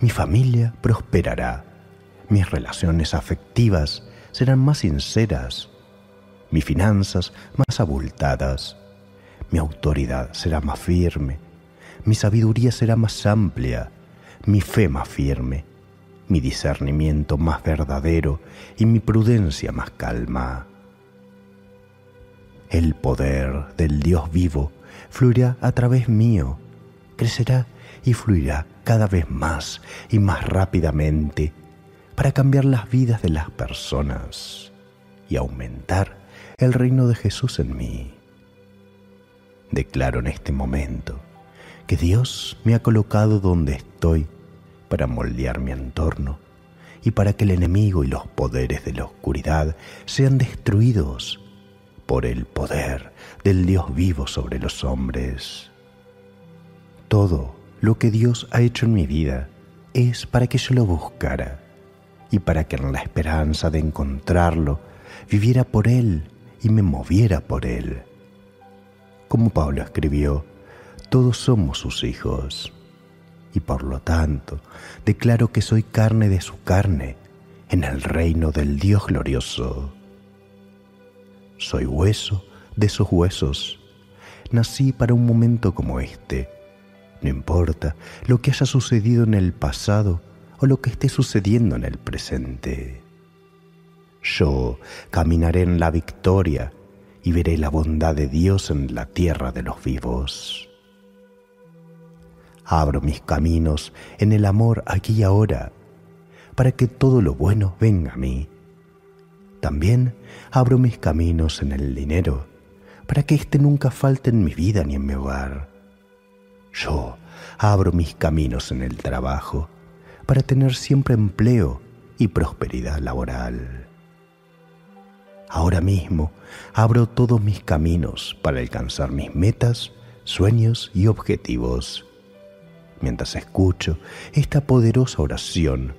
mi familia prosperará, mis relaciones afectivas serán más sinceras, mis finanzas más abultadas, mi autoridad será más firme, mi sabiduría será más amplia, mi fe más firme, mi discernimiento más verdadero y mi prudencia más calma. El poder del Dios vivo fluirá a través mío, crecerá y fluirá cada vez más y más rápidamente para cambiar las vidas de las personas y aumentar el reino de Jesús en mí. Declaro en este momento que Dios me ha colocado donde estoy para moldear mi entorno y para que el enemigo y los poderes de la oscuridad sean destruidos por el poder del Dios vivo sobre los hombres. Todo lo que Dios ha hecho en mi vida es para que yo lo buscara y para que en la esperanza de encontrarlo viviera por Él y me moviera por Él. Como Pablo escribió, todos somos sus hijos y por lo tanto declaro que soy carne de su carne en el reino del Dios glorioso. Soy hueso de sus huesos. Nací para un momento como este. No importa lo que haya sucedido en el pasado o lo que esté sucediendo en el presente. Yo caminaré en la victoria y veré la bondad de Dios en la tierra de los vivos. Abro mis caminos en el amor aquí y ahora, para que todo lo bueno venga a mí. También abro mis caminos en el dinero, para que éste nunca falte en mi vida ni en mi hogar. Yo abro mis caminos en el trabajo, para tener siempre empleo y prosperidad laboral. Ahora mismo abro todos mis caminos para alcanzar mis metas, sueños y objetivos. Mientras escucho esta poderosa oración,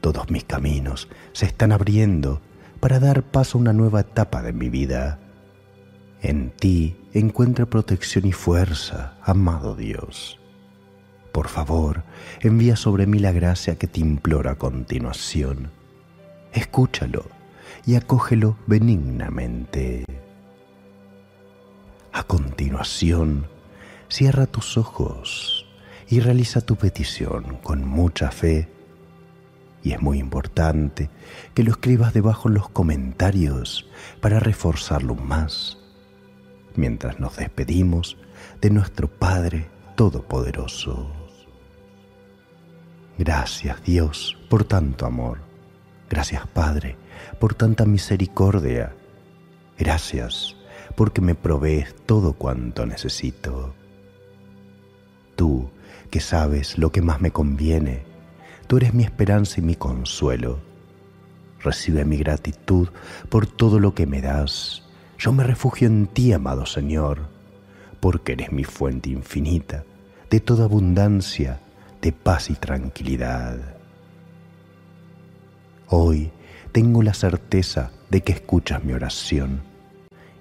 todos mis caminos se están abriendo para dar paso a una nueva etapa de mi vida. En ti encuentro protección y fuerza, amado Dios. Por favor, envía sobre mí la gracia que te imploro a continuación. Escúchalo y acógelo benignamente. A continuación, cierra tus ojos y realiza tu petición con mucha fe. Y es muy importante que lo escribas debajo en los comentarios para reforzarlo más, mientras nos despedimos de nuestro Padre Todopoderoso. Gracias Dios por tanto amor. Gracias Padre por tanta misericordia. Gracias porque me provees todo cuanto necesito. Tú que sabes lo que más me conviene. Tú eres mi esperanza y mi consuelo. Recibe mi gratitud por todo lo que me das. Yo me refugio en ti, amado Señor, porque eres mi fuente infinita de toda abundancia, de paz y tranquilidad. Hoy tengo la certeza de que escuchas mi oración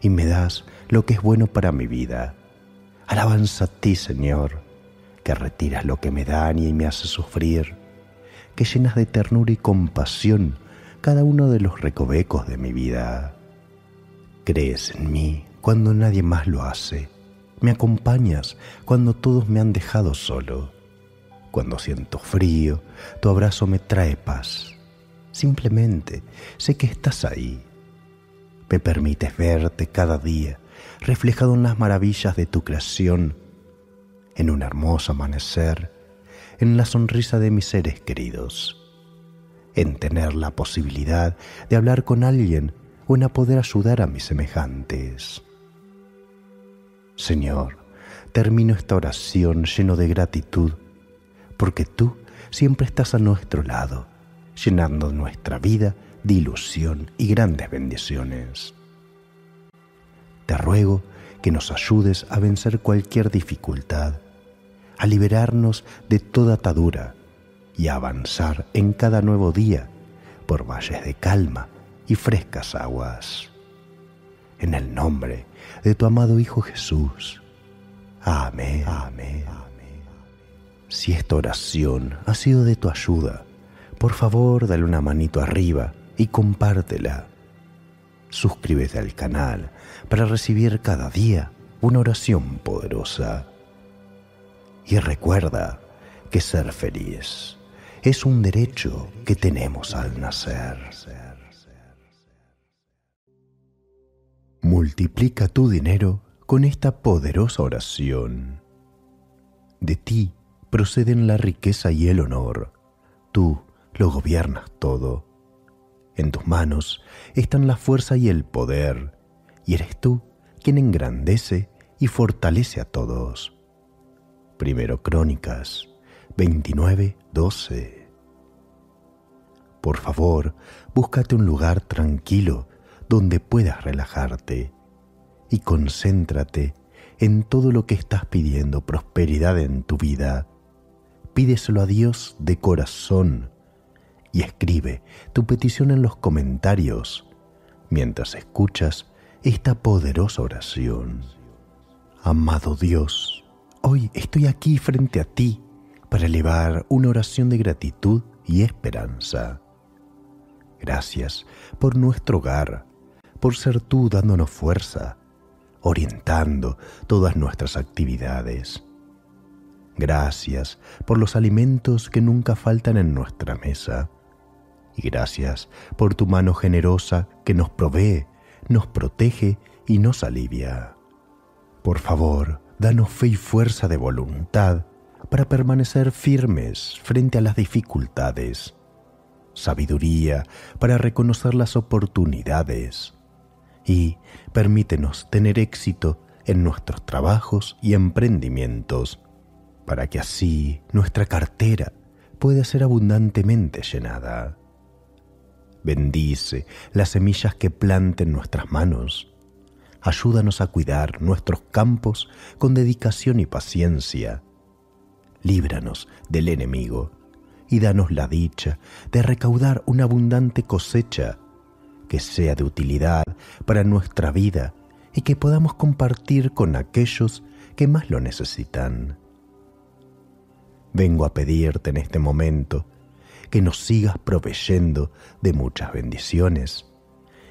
y me das lo que es bueno para mi vida. Alabanza a ti, Señor que retiras lo que me daña y me hace sufrir, que llenas de ternura y compasión cada uno de los recovecos de mi vida. Crees en mí cuando nadie más lo hace. Me acompañas cuando todos me han dejado solo. Cuando siento frío, tu abrazo me trae paz. Simplemente sé que estás ahí. Me permites verte cada día, reflejado en las maravillas de tu creación en un hermoso amanecer, en la sonrisa de mis seres queridos, en tener la posibilidad de hablar con alguien o en poder ayudar a mis semejantes. Señor, termino esta oración lleno de gratitud, porque tú siempre estás a nuestro lado, llenando nuestra vida de ilusión y grandes bendiciones. Te ruego que nos ayudes a vencer cualquier dificultad a liberarnos de toda atadura y a avanzar en cada nuevo día por valles de calma y frescas aguas. En el nombre de tu amado Hijo Jesús. Amén. Amén. Si esta oración ha sido de tu ayuda, por favor dale una manito arriba y compártela. Suscríbete al canal para recibir cada día una oración poderosa. Y recuerda que ser feliz es un derecho que tenemos al nacer. Multiplica tu dinero con esta poderosa oración. De ti proceden la riqueza y el honor. Tú lo gobiernas todo. En tus manos están la fuerza y el poder, y eres tú quien engrandece y fortalece a todos Primero Crónicas 29, 12. Por favor, búscate un lugar tranquilo donde puedas relajarte y concéntrate en todo lo que estás pidiendo prosperidad en tu vida. Pídeselo a Dios de corazón y escribe tu petición en los comentarios mientras escuchas esta poderosa oración. Amado Dios, hoy estoy aquí frente a ti para elevar una oración de gratitud y esperanza. Gracias por nuestro hogar, por ser tú dándonos fuerza, orientando todas nuestras actividades. Gracias por los alimentos que nunca faltan en nuestra mesa. Gracias por tu mano generosa que nos provee, nos protege y nos alivia. Por favor, danos fe y fuerza de voluntad para permanecer firmes frente a las dificultades, sabiduría para reconocer las oportunidades y permítenos tener éxito en nuestros trabajos y emprendimientos, para que así nuestra cartera pueda ser abundantemente llenada. Bendice las semillas que planten nuestras manos. Ayúdanos a cuidar nuestros campos con dedicación y paciencia. Líbranos del enemigo y danos la dicha de recaudar una abundante cosecha que sea de utilidad para nuestra vida y que podamos compartir con aquellos que más lo necesitan. Vengo a pedirte en este momento que nos sigas proveyendo de muchas bendiciones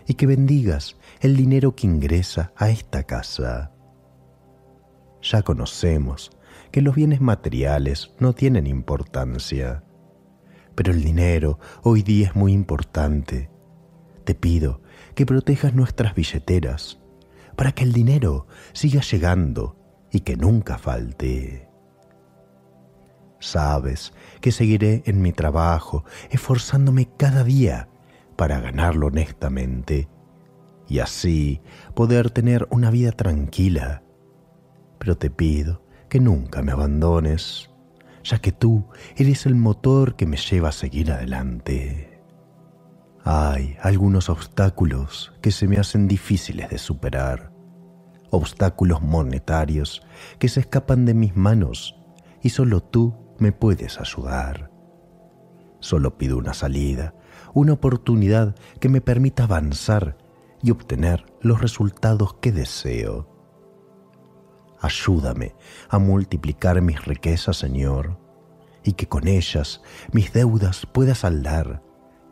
y que bendigas el dinero que ingresa a esta casa. Ya conocemos que los bienes materiales no tienen importancia, pero el dinero hoy día es muy importante te pido que protejas nuestras billeteras para que el dinero siga llegando y que nunca falte. Sabes que seguiré en mi trabajo, esforzándome cada día para ganarlo honestamente y así poder tener una vida tranquila. Pero te pido que nunca me abandones, ya que tú eres el motor que me lleva a seguir adelante. Hay algunos obstáculos que se me hacen difíciles de superar, obstáculos monetarios que se escapan de mis manos y solo tú me puedes ayudar. Solo pido una salida, una oportunidad que me permita avanzar y obtener los resultados que deseo. Ayúdame a multiplicar mis riquezas, Señor, y que con ellas mis deudas pueda saldar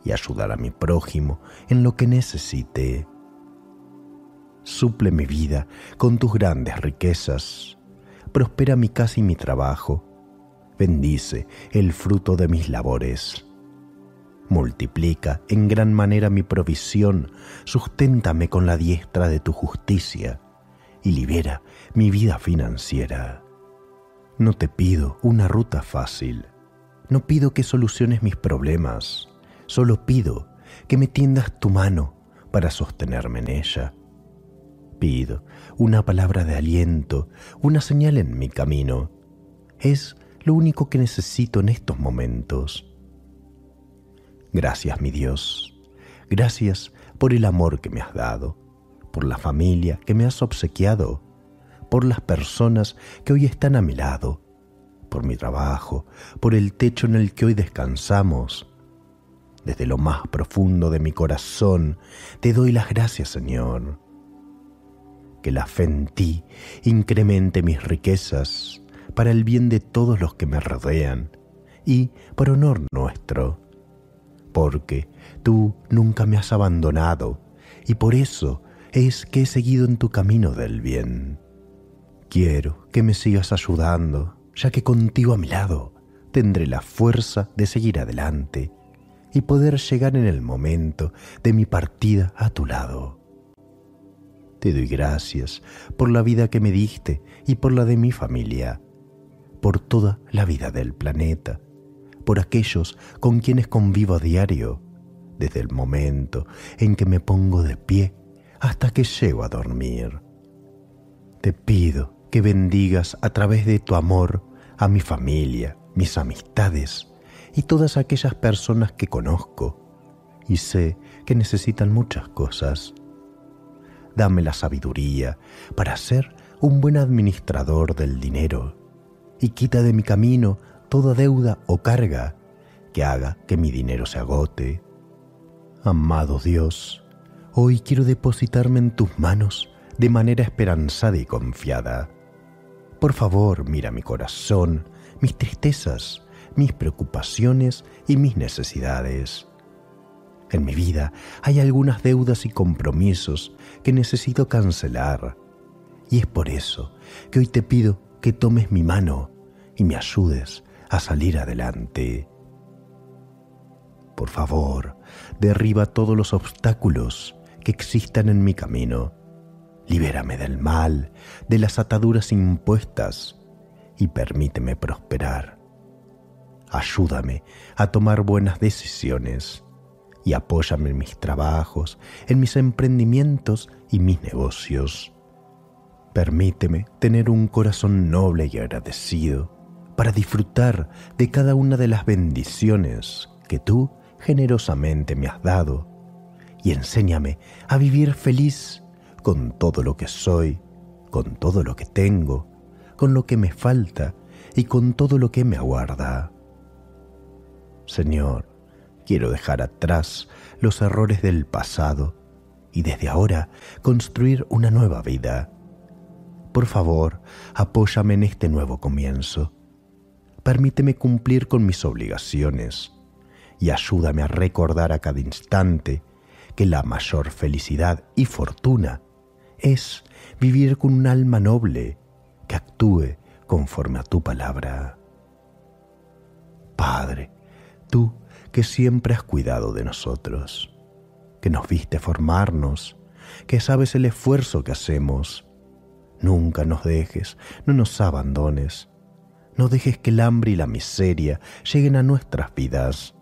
y ayudar a mi prójimo en lo que necesite. Suple mi vida con tus grandes riquezas. Prospera mi casa y mi trabajo. Bendice el fruto de mis labores. Multiplica en gran manera mi provisión, susténtame con la diestra de tu justicia y libera mi vida financiera. No te pido una ruta fácil, no pido que soluciones mis problemas, Solo pido que me tiendas tu mano para sostenerme en ella. Pido una palabra de aliento, una señal en mi camino. Es lo único que necesito en estos momentos. Gracias, mi Dios. Gracias por el amor que me has dado, por la familia que me has obsequiado, por las personas que hoy están a mi lado, por mi trabajo, por el techo en el que hoy descansamos, desde lo más profundo de mi corazón, te doy las gracias, Señor. Que la fe en ti incremente mis riquezas para el bien de todos los que me rodean y por honor nuestro, porque tú nunca me has abandonado y por eso es que he seguido en tu camino del bien. Quiero que me sigas ayudando, ya que contigo a mi lado tendré la fuerza de seguir adelante y poder llegar en el momento de mi partida a tu lado. Te doy gracias por la vida que me diste y por la de mi familia, por toda la vida del planeta, por aquellos con quienes convivo a diario, desde el momento en que me pongo de pie hasta que llego a dormir. Te pido que bendigas a través de tu amor a mi familia, mis amistades y todas aquellas personas que conozco y sé que necesitan muchas cosas. Dame la sabiduría para ser un buen administrador del dinero y quita de mi camino toda deuda o carga que haga que mi dinero se agote. Amado Dios, hoy quiero depositarme en tus manos de manera esperanzada y confiada. Por favor, mira mi corazón, mis tristezas, mis preocupaciones y mis necesidades. En mi vida hay algunas deudas y compromisos que necesito cancelar. Y es por eso que hoy te pido que tomes mi mano y me ayudes a salir adelante. Por favor, derriba todos los obstáculos que existan en mi camino. Libérame del mal, de las ataduras impuestas y permíteme prosperar. Ayúdame a tomar buenas decisiones y apóyame en mis trabajos, en mis emprendimientos y mis negocios. Permíteme tener un corazón noble y agradecido para disfrutar de cada una de las bendiciones que tú generosamente me has dado y enséñame a vivir feliz con todo lo que soy, con todo lo que tengo, con lo que me falta y con todo lo que me aguarda. Señor, quiero dejar atrás los errores del pasado y desde ahora construir una nueva vida. Por favor, apóyame en este nuevo comienzo. Permíteme cumplir con mis obligaciones y ayúdame a recordar a cada instante que la mayor felicidad y fortuna es vivir con un alma noble que actúe conforme a tu palabra. Padre, tú que siempre has cuidado de nosotros, que nos viste formarnos, que sabes el esfuerzo que hacemos, nunca nos dejes, no nos abandones, no dejes que el hambre y la miseria lleguen a nuestras vidas.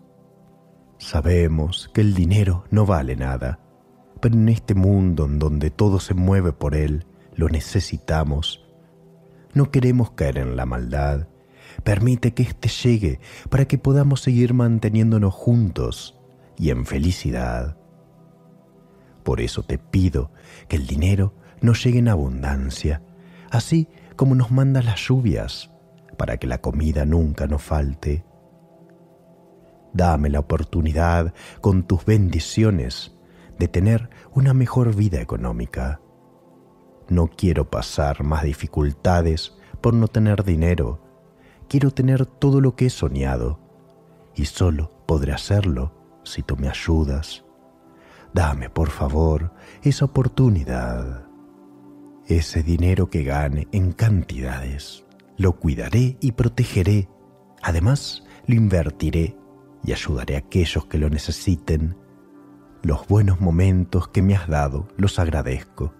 Sabemos que el dinero no vale nada, pero en este mundo en donde todo se mueve por él, lo necesitamos. No queremos caer en la maldad, Permite que éste llegue para que podamos seguir manteniéndonos juntos y en felicidad. Por eso te pido que el dinero nos llegue en abundancia, así como nos manda las lluvias, para que la comida nunca nos falte. Dame la oportunidad, con tus bendiciones, de tener una mejor vida económica. No quiero pasar más dificultades por no tener dinero Quiero tener todo lo que he soñado y solo podré hacerlo si tú me ayudas. Dame, por favor, esa oportunidad. Ese dinero que gane en cantidades, lo cuidaré y protegeré. Además, lo invertiré y ayudaré a aquellos que lo necesiten. Los buenos momentos que me has dado los agradezco,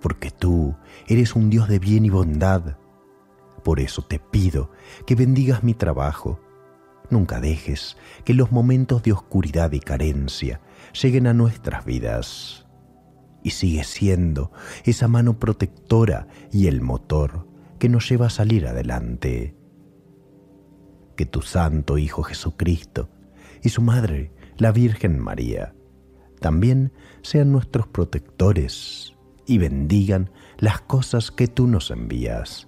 porque tú eres un Dios de bien y bondad por eso te pido que bendigas mi trabajo. Nunca dejes que los momentos de oscuridad y carencia lleguen a nuestras vidas. Y sigue siendo esa mano protectora y el motor que nos lleva a salir adelante. Que tu Santo Hijo Jesucristo y su Madre, la Virgen María, también sean nuestros protectores y bendigan las cosas que tú nos envías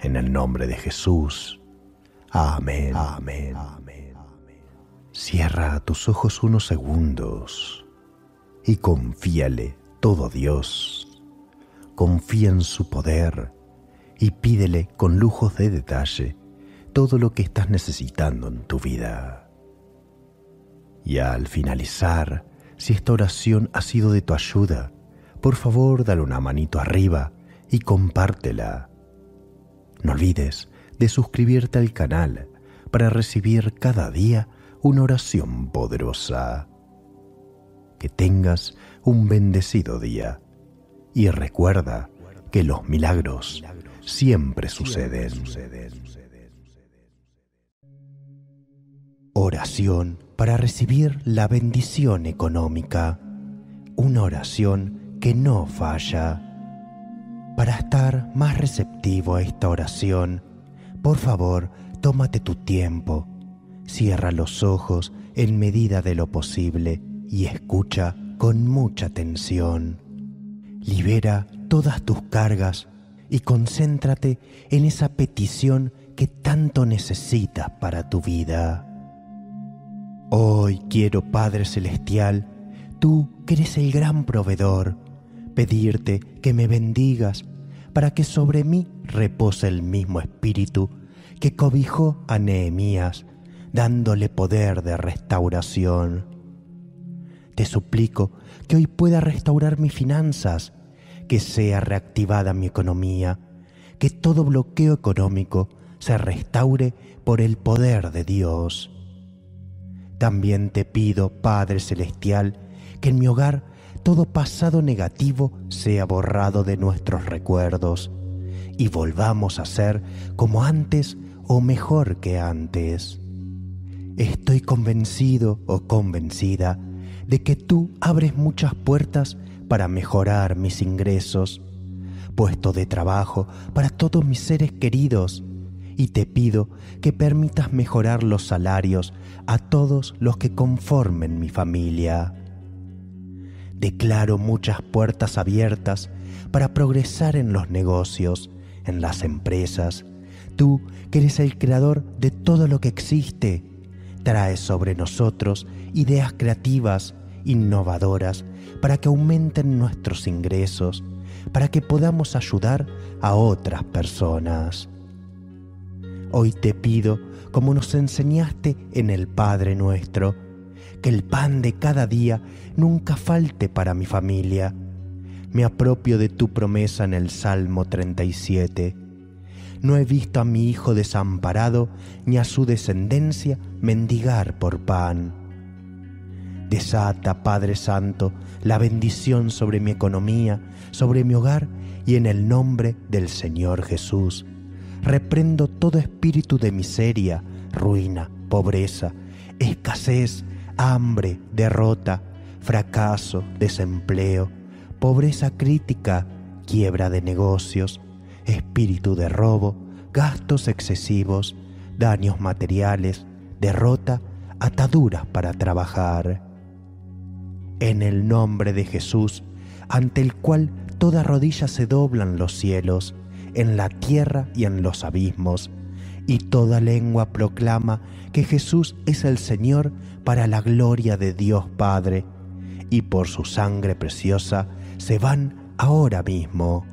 en el nombre de Jesús. Amén. Amén. Amén. Cierra tus ojos unos segundos y confíale todo a Dios. Confía en su poder y pídele con lujos de detalle todo lo que estás necesitando en tu vida. Y al finalizar, si esta oración ha sido de tu ayuda, por favor dale una manito arriba y compártela no olvides de suscribirte al canal para recibir cada día una oración poderosa. Que tengas un bendecido día y recuerda que los milagros siempre suceden. Oración para recibir la bendición económica. Una oración que no falla para estar más receptivo a esta oración, Por favor, tómate tu tiempo, cierra los ojos en medida de lo posible y escucha con mucha atención. Libera todas tus cargas y concéntrate en esa petición que tanto necesitas para tu vida. Hoy quiero, Padre Celestial, tú que eres el gran proveedor, pedirte que me bendigas para que sobre mí repose el mismo espíritu que cobijó a Nehemías, dándole poder de restauración. Te suplico que hoy pueda restaurar mis finanzas, que sea reactivada mi economía, que todo bloqueo económico se restaure por el poder de Dios. También te pido, Padre Celestial, que en mi hogar todo pasado negativo sea borrado de nuestros recuerdos y volvamos a ser como antes o mejor que antes. Estoy convencido o convencida de que tú abres muchas puertas para mejorar mis ingresos, puesto de trabajo para todos mis seres queridos, y te pido que permitas mejorar los salarios a todos los que conformen mi familia. Declaro muchas puertas abiertas para progresar en los negocios, en las empresas. Tú, que eres el creador de todo lo que existe, traes sobre nosotros ideas creativas, innovadoras, para que aumenten nuestros ingresos, para que podamos ayudar a otras personas. Hoy te pido, como nos enseñaste en el Padre nuestro, que el pan de cada día nunca falte para mi familia. Me apropio de tu promesa en el Salmo 37. No he visto a mi hijo desamparado ni a su descendencia mendigar por pan. Desata, Padre Santo, la bendición sobre mi economía, sobre mi hogar y en el nombre del Señor Jesús. Reprendo todo espíritu de miseria, ruina, pobreza, escasez, hambre, derrota, fracaso, desempleo, pobreza crítica, quiebra de negocios, espíritu de robo, gastos excesivos, daños materiales, derrota, ataduras para trabajar. En el nombre de Jesús, ante el cual toda rodilla se doblan los cielos, en la tierra y en los abismos, y toda lengua proclama que Jesús es el Señor para la gloria de Dios Padre, y por su sangre preciosa se van ahora mismo.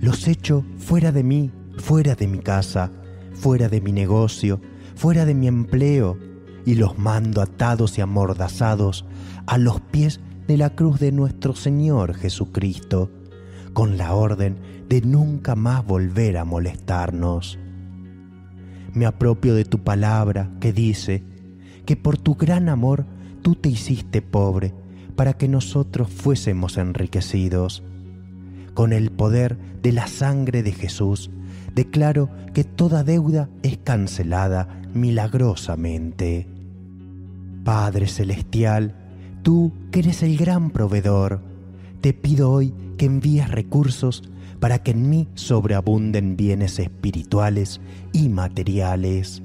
Los echo fuera de mí, fuera de mi casa, fuera de mi negocio, fuera de mi empleo, y los mando atados y amordazados a los pies de la cruz de nuestro Señor Jesucristo, con la orden de nunca más volver a molestarnos me apropio de tu palabra que dice que por tu gran amor tú te hiciste pobre para que nosotros fuésemos enriquecidos. Con el poder de la sangre de Jesús, declaro que toda deuda es cancelada milagrosamente. Padre Celestial, tú que eres el gran proveedor, te pido hoy que envíes recursos para que en mí sobreabunden bienes espirituales y materiales.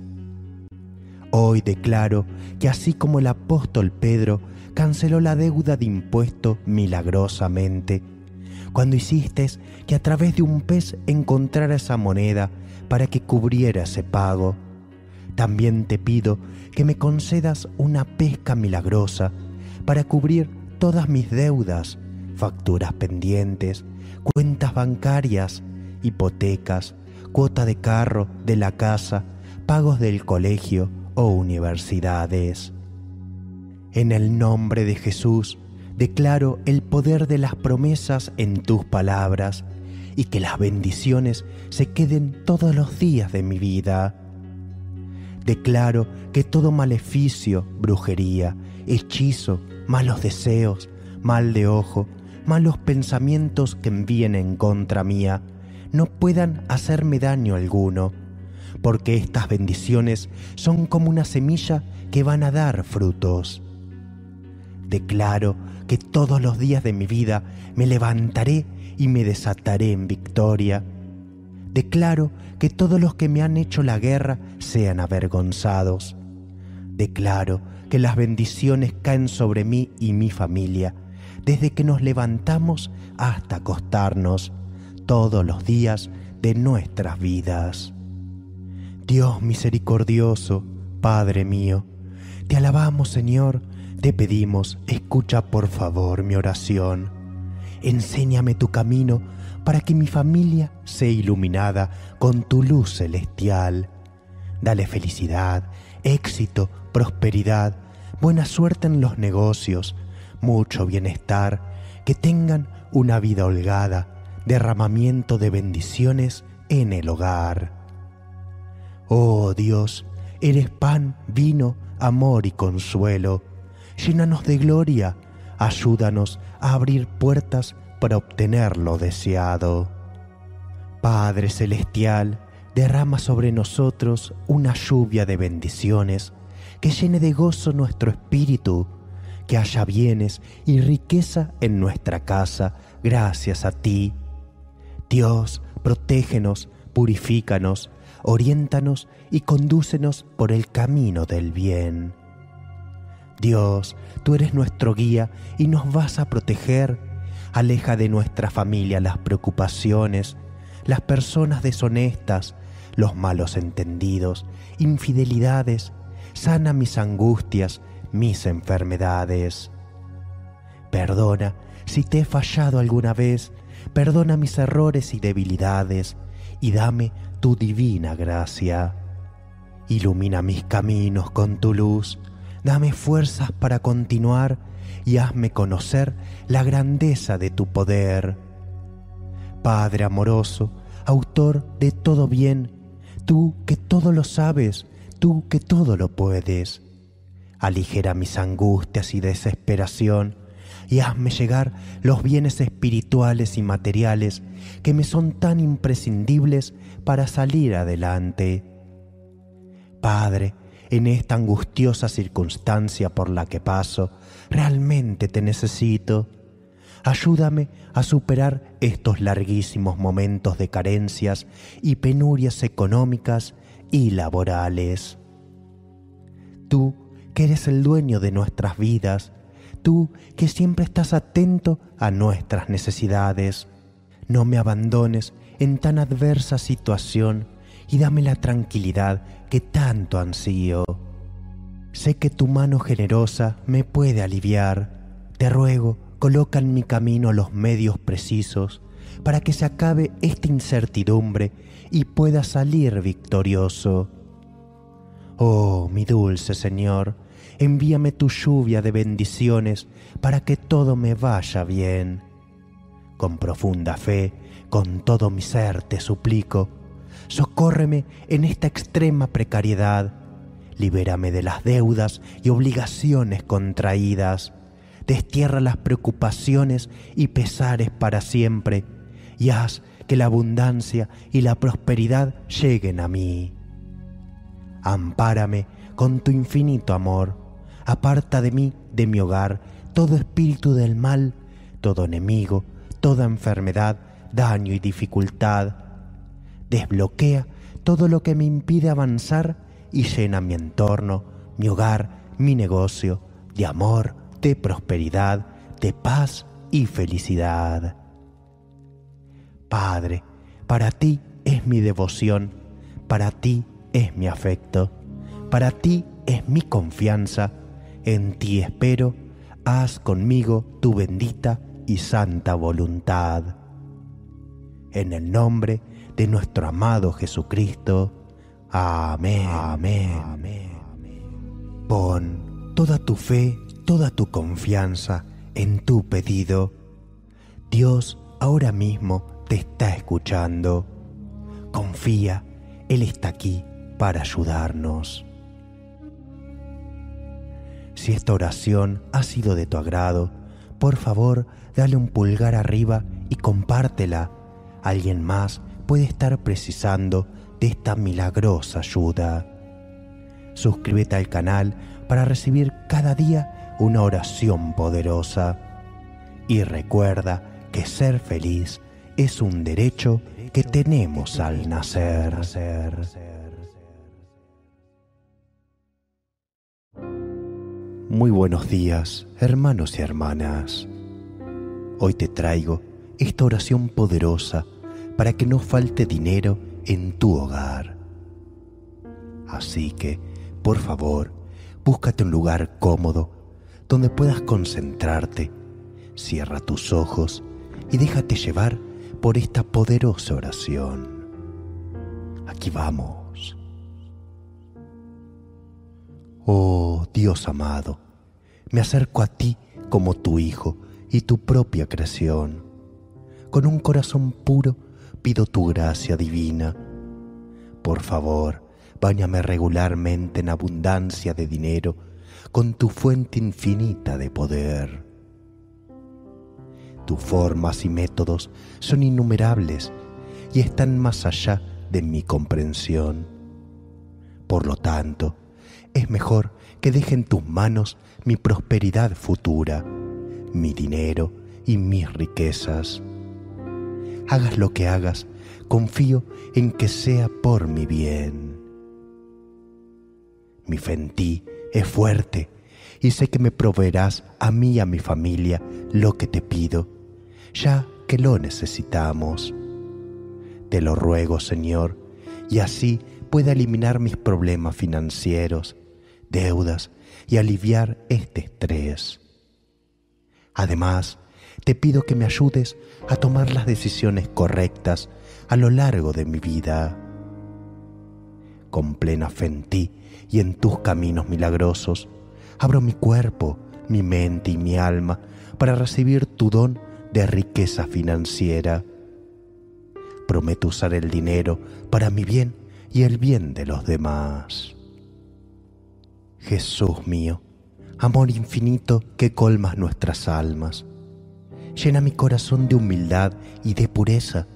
Hoy declaro que así como el apóstol Pedro canceló la deuda de impuesto milagrosamente, cuando hiciste que a través de un pez encontrara esa moneda para que cubriera ese pago, también te pido que me concedas una pesca milagrosa para cubrir todas mis deudas, facturas pendientes, cuentas bancarias, hipotecas, cuota de carro, de la casa, pagos del colegio o universidades. En el nombre de Jesús, declaro el poder de las promesas en tus palabras y que las bendiciones se queden todos los días de mi vida. Declaro que todo maleficio, brujería, hechizo, malos deseos, mal de ojo, malos pensamientos que envíen en contra mía no puedan hacerme daño alguno, porque estas bendiciones son como una semilla que van a dar frutos. Declaro que todos los días de mi vida me levantaré y me desataré en victoria. Declaro que todos los que me han hecho la guerra sean avergonzados. Declaro que las bendiciones caen sobre mí y mi familia, desde que nos levantamos hasta acostarnos, todos los días de nuestras vidas. Dios misericordioso, Padre mío, te alabamos Señor, te pedimos, escucha por favor mi oración. Enséñame tu camino para que mi familia sea iluminada con tu luz celestial. Dale felicidad, éxito, prosperidad, buena suerte en los negocios, mucho bienestar, que tengan una vida holgada, derramamiento de bendiciones en el hogar. Oh Dios, eres pan, vino, amor y consuelo. Llénanos de gloria, ayúdanos a abrir puertas para obtener lo deseado. Padre Celestial, derrama sobre nosotros una lluvia de bendiciones que llene de gozo nuestro espíritu, que haya bienes y riqueza en nuestra casa gracias a ti. Dios, protégenos, purifícanos, oriéntanos y condúcenos por el camino del bien. Dios, tú eres nuestro guía y nos vas a proteger. Aleja de nuestra familia las preocupaciones, las personas deshonestas, los malos entendidos, infidelidades. Sana mis angustias, mis enfermedades. Perdona si te he fallado alguna vez, perdona mis errores y debilidades, y dame tu divina gracia. Ilumina mis caminos con tu luz, dame fuerzas para continuar y hazme conocer la grandeza de tu poder. Padre amoroso, autor de todo bien, tú que todo lo sabes, tú que todo lo puedes. Aligera mis angustias y desesperación y hazme llegar los bienes espirituales y materiales que me son tan imprescindibles para salir adelante. Padre, en esta angustiosa circunstancia por la que paso, realmente te necesito. Ayúdame a superar estos larguísimos momentos de carencias y penurias económicas y laborales. Tú, que eres el dueño de nuestras vidas, tú que siempre estás atento a nuestras necesidades, no me abandones en tan adversa situación y dame la tranquilidad que tanto ansío. Sé que tu mano generosa me puede aliviar. Te ruego, coloca en mi camino los medios precisos para que se acabe esta incertidumbre y pueda salir victorioso. Oh, mi dulce Señor, envíame tu lluvia de bendiciones para que todo me vaya bien. Con profunda fe, con todo mi ser te suplico, socórreme en esta extrema precariedad, libérame de las deudas y obligaciones contraídas, destierra las preocupaciones y pesares para siempre, y haz que la abundancia y la prosperidad lleguen a mí. Ampárame con tu infinito amor, aparta de mí, de mi hogar, todo espíritu del mal, todo enemigo, toda enfermedad, daño y dificultad. Desbloquea todo lo que me impide avanzar y llena mi entorno, mi hogar, mi negocio, de amor, de prosperidad, de paz y felicidad. Padre, para ti es mi devoción, para ti es mi afecto, para ti es mi confianza, en ti espero, haz conmigo tu bendita y santa voluntad. En el nombre de nuestro amado Jesucristo. Amén. Amén. Amén. Pon toda tu fe, toda tu confianza en tu pedido. Dios ahora mismo te está escuchando. Confía, Él está aquí para ayudarnos. Si esta oración ha sido de tu agrado, por favor dale un pulgar arriba y compártela. Alguien más puede estar precisando de esta milagrosa ayuda. Suscríbete al canal para recibir cada día una oración poderosa. Y recuerda que ser feliz es un derecho que tenemos al nacer. Muy buenos días, hermanos y hermanas. Hoy te traigo esta oración poderosa para que no falte dinero en tu hogar. Así que, por favor, búscate un lugar cómodo donde puedas concentrarte, cierra tus ojos y déjate llevar por esta poderosa oración. Aquí vamos. Oh Dios amado, me acerco a ti como tu Hijo y tu propia creación. Con un corazón puro pido tu gracia divina. Por favor, báñame regularmente en abundancia de dinero con tu fuente infinita de poder. Tus formas y métodos son innumerables y están más allá de mi comprensión. Por lo tanto, es mejor que deje en tus manos mi prosperidad futura, mi dinero y mis riquezas. Hagas lo que hagas, confío en que sea por mi bien. Mi fe en ti es fuerte y sé que me proveerás a mí y a mi familia lo que te pido, ya que lo necesitamos. Te lo ruego, Señor, y así pueda eliminar mis problemas financieros, deudas y aliviar este estrés. Además, te pido que me ayudes a tomar las decisiones correctas a lo largo de mi vida. Con plena fe en ti y en tus caminos milagrosos, abro mi cuerpo, mi mente y mi alma para recibir tu don de riqueza financiera. Prometo usar el dinero para mi bien y el bien de los demás. Jesús mío, amor infinito que colmas nuestras almas, llena mi corazón de humildad y de pureza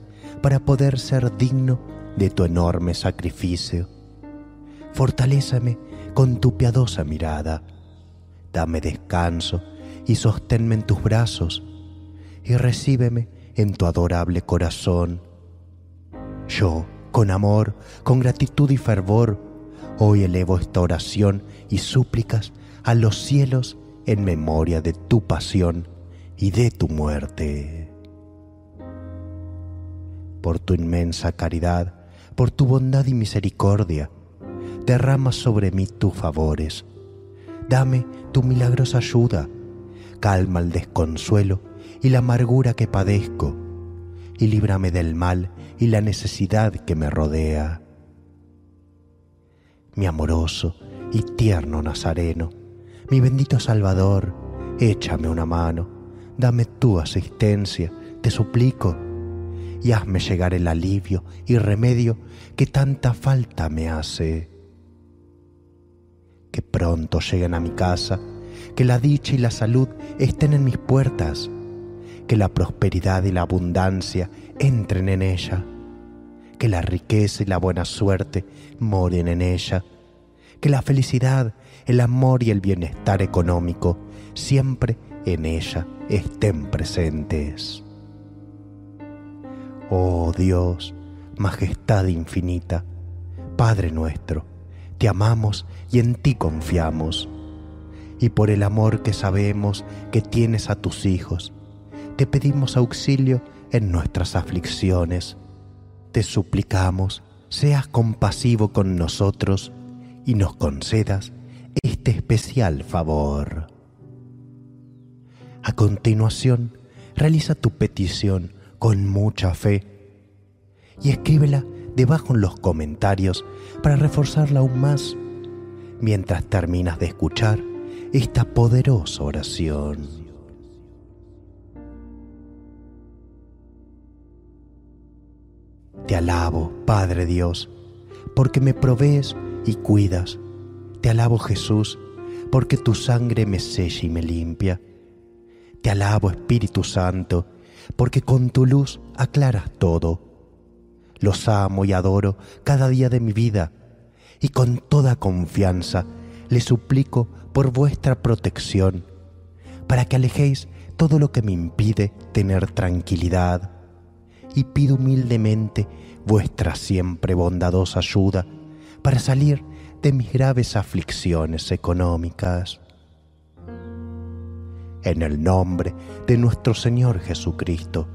para poder ser digno de tu enorme sacrificio. Fortalézame con tu piadosa mirada dame descanso y sosténme en tus brazos y recíbeme en tu adorable corazón. Yo, con amor, con gratitud y fervor, hoy elevo esta oración y súplicas a los cielos en memoria de tu pasión y de tu muerte. Por tu inmensa caridad, por tu bondad y misericordia, derrama sobre mí tus favores. Dame tu milagrosa ayuda, calma el desconsuelo y la amargura que padezco, y líbrame del mal y la necesidad que me rodea. Mi amoroso y tierno Nazareno, mi bendito Salvador, échame una mano, dame tu asistencia, te suplico, y hazme llegar el alivio y remedio que tanta falta me hace. Que pronto lleguen a mi casa, que la dicha y la salud estén en mis puertas, que la prosperidad y la abundancia entren en ella, que la riqueza y la buena suerte moren en ella, que la felicidad, el amor y el bienestar económico siempre en ella estén presentes. Oh Dios, majestad infinita, Padre nuestro, te amamos y en ti confiamos. Y por el amor que sabemos que tienes a tus hijos, te pedimos auxilio en nuestras aflicciones. Te suplicamos, seas compasivo con nosotros y nos concedas este especial favor. A continuación, realiza tu petición con mucha fe y escríbela debajo en los comentarios para reforzarla aún más mientras terminas de escuchar esta poderosa oración. Te alabo, Padre Dios, porque me provees y cuidas. Te alabo, Jesús, porque tu sangre me sella y me limpia. Te alabo, Espíritu Santo, porque con tu luz aclaras todo los amo y adoro cada día de mi vida y con toda confianza les suplico por vuestra protección, para que alejéis todo lo que me impide tener tranquilidad y pido humildemente vuestra siempre bondadosa ayuda para salir de mis graves aflicciones económicas. En el nombre de nuestro Señor Jesucristo,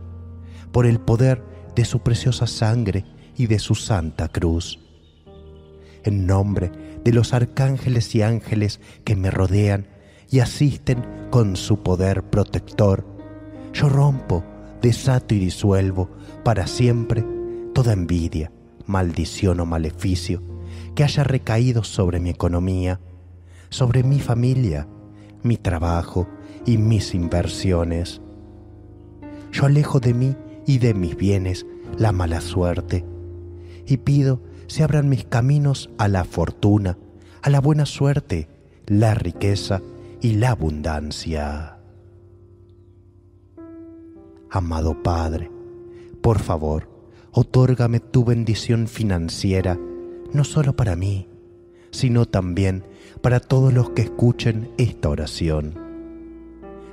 por el poder de su preciosa sangre y de su santa cruz, en nombre de los arcángeles y ángeles que me rodean y asisten con su poder protector, yo rompo, desato y disuelvo para siempre toda envidia, maldición o maleficio que haya recaído sobre mi economía, sobre mi familia, mi trabajo y mis inversiones. Yo alejo de mí y de mis bienes la mala suerte y pido se abran mis caminos a la fortuna, a la buena suerte, la riqueza y la abundancia. Amado Padre, por favor, otórgame tu bendición financiera, no solo para mí, sino también para todos los que escuchen esta oración.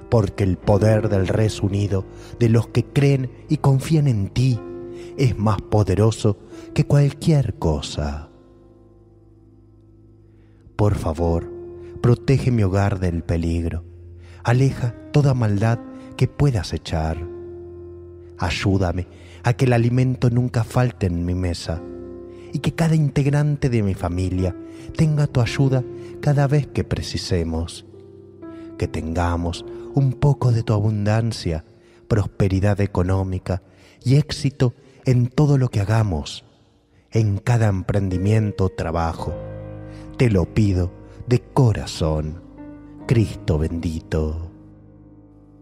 Porque el poder del res unido de los que creen y confían en ti es más poderoso que cualquier cosa. Por favor, protege mi hogar del peligro, aleja toda maldad que puedas echar. Ayúdame a que el alimento nunca falte en mi mesa y que cada integrante de mi familia tenga tu ayuda cada vez que precisemos. Que tengamos un poco de tu abundancia, prosperidad económica y éxito en todo lo que hagamos, en cada emprendimiento o trabajo. Te lo pido de corazón, Cristo bendito.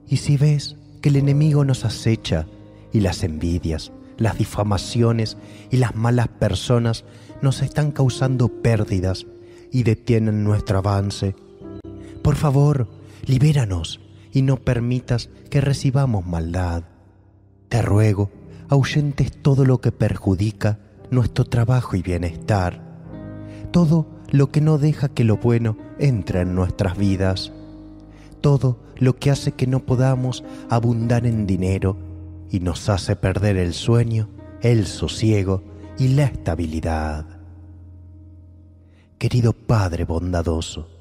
Y si ves que el enemigo nos acecha y las envidias, las difamaciones y las malas personas nos están causando pérdidas y detienen nuestro avance, por favor, libéranos y no permitas que recibamos maldad. Te ruego ahuyentes todo lo que perjudica nuestro trabajo y bienestar, todo lo que no deja que lo bueno entre en nuestras vidas, todo lo que hace que no podamos abundar en dinero y nos hace perder el sueño, el sosiego y la estabilidad. Querido Padre bondadoso,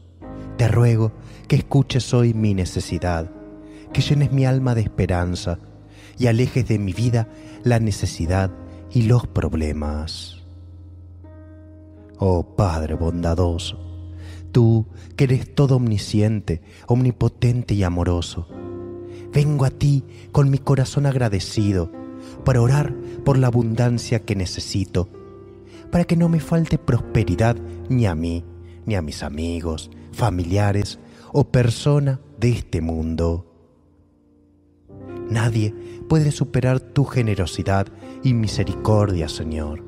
te ruego que escuches hoy mi necesidad, que llenes mi alma de esperanza y alejes de mi vida la necesidad y los problemas. Oh Padre bondadoso, tú que eres todo omnisciente, omnipotente y amoroso, vengo a ti con mi corazón agradecido para orar por la abundancia que necesito, para que no me falte prosperidad ni a mí, ni a mis amigos, familiares o persona de este mundo. Nadie puede superar tu generosidad y misericordia, Señor.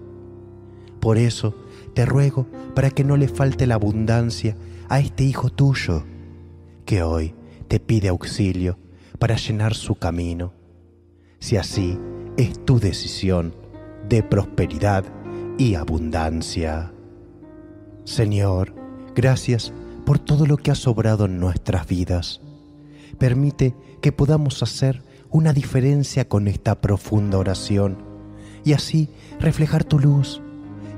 Por eso te ruego para que no le falte la abundancia a este Hijo tuyo, que hoy te pide auxilio para llenar su camino, si así es tu decisión de prosperidad y abundancia. Señor, gracias por todo lo que has sobrado en nuestras vidas. Permite que podamos hacer una diferencia con esta profunda oración y así reflejar tu luz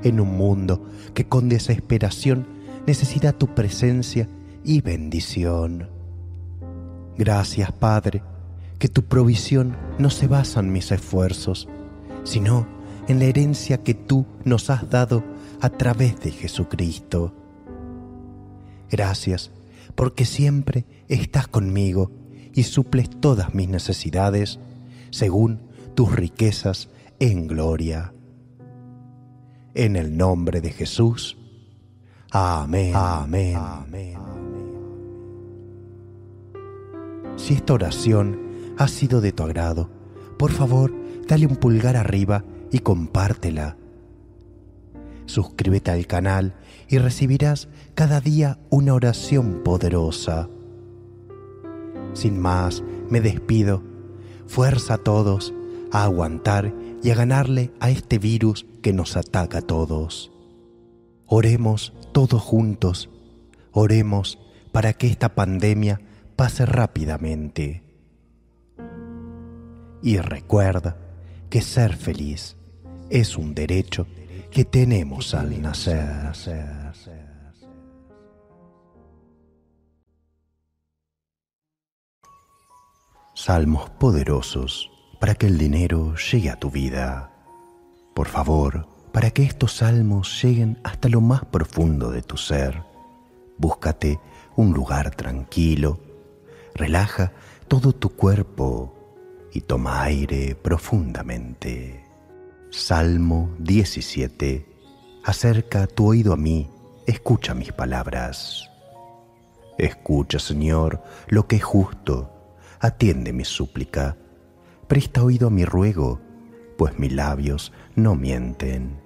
en un mundo que con desesperación necesita tu presencia y bendición. Gracias, Padre, que tu provisión no se basa en mis esfuerzos, sino en la herencia que tú nos has dado a través de Jesucristo. Gracias, porque siempre estás conmigo y suples todas mis necesidades según tus riquezas en gloria. En el nombre de Jesús. Amén. Amén. Amén. Si esta oración ha sido de tu agrado, por favor, dale un pulgar arriba y compártela. Suscríbete al canal y recibirás cada día una oración poderosa. Sin más, me despido. Fuerza a todos a aguantar y a ganarle a este virus que nos ataca a todos. Oremos todos juntos. Oremos para que esta pandemia pase rápidamente. Y recuerda que ser feliz es un derecho que tenemos al nacer. Salmos poderosos para que el dinero llegue a tu vida. Por favor, para que estos salmos lleguen hasta lo más profundo de tu ser, búscate un lugar tranquilo, relaja todo tu cuerpo y toma aire profundamente. Salmo 17. Acerca tu oído a mí, escucha mis palabras. Escucha, Señor, lo que es justo, atiende mi súplica, presta oído a mi ruego, pues mis labios no mienten.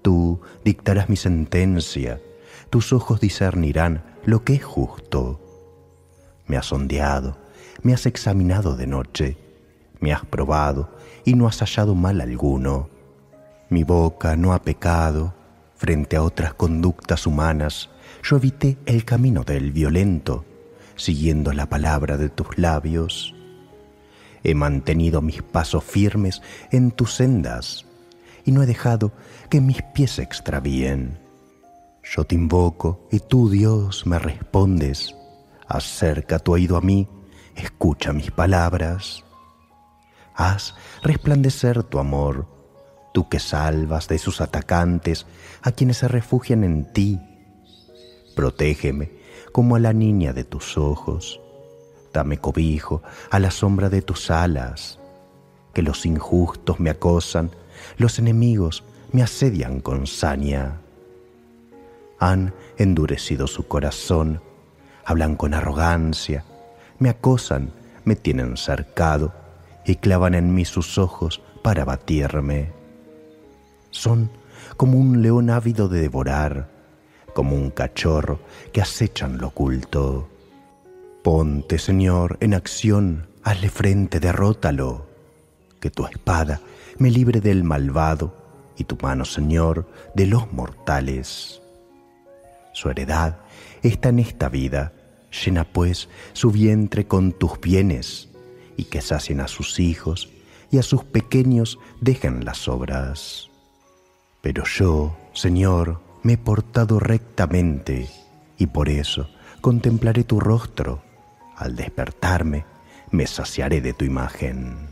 Tú dictarás mi sentencia, tus ojos discernirán lo que es justo. Me has sondeado, me has examinado de noche, me has probado y no has hallado mal alguno. Mi boca no ha pecado frente a otras conductas humanas. Yo evité el camino del violento, siguiendo la palabra de tus labios. He mantenido mis pasos firmes en tus sendas y no he dejado que mis pies se extravíen. Yo te invoco y tú, Dios, me respondes. Acerca tu oído a mí, escucha mis palabras haz resplandecer tu amor, tú que salvas de sus atacantes a quienes se refugian en ti. Protégeme como a la niña de tus ojos, dame cobijo a la sombra de tus alas, que los injustos me acosan, los enemigos me asedian con saña. Han endurecido su corazón, hablan con arrogancia, me acosan, me tienen cercado y clavan en mí sus ojos para batirme. Son como un león ávido de devorar, como un cachorro que acechan lo oculto. Ponte, Señor, en acción, hazle frente, derrótalo, que tu espada me libre del malvado y tu mano, Señor, de los mortales. Su heredad está en esta vida, llena pues su vientre con tus bienes y que sacien a sus hijos y a sus pequeños dejen las obras. Pero yo, Señor, me he portado rectamente y por eso contemplaré tu rostro. Al despertarme, me saciaré de tu imagen.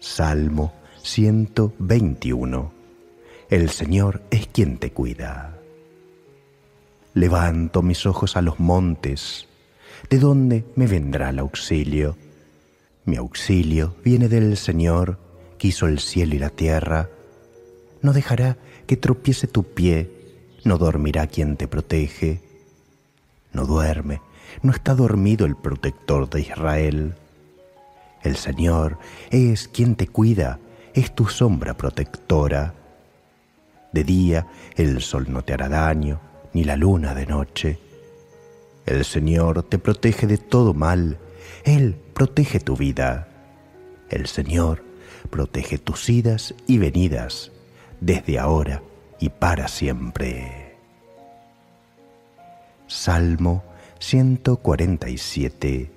Salmo 121. El Señor es quien te cuida. Levanto mis ojos a los montes ¿de dónde me vendrá el auxilio? Mi auxilio viene del Señor, que hizo el cielo y la tierra. No dejará que tropiece tu pie, no dormirá quien te protege. No duerme, no está dormido el protector de Israel. El Señor es quien te cuida, es tu sombra protectora. De día el sol no te hará daño, ni la luna de noche. El Señor te protege de todo mal. Él protege tu vida. El Señor protege tus idas y venidas desde ahora y para siempre. Salmo 147.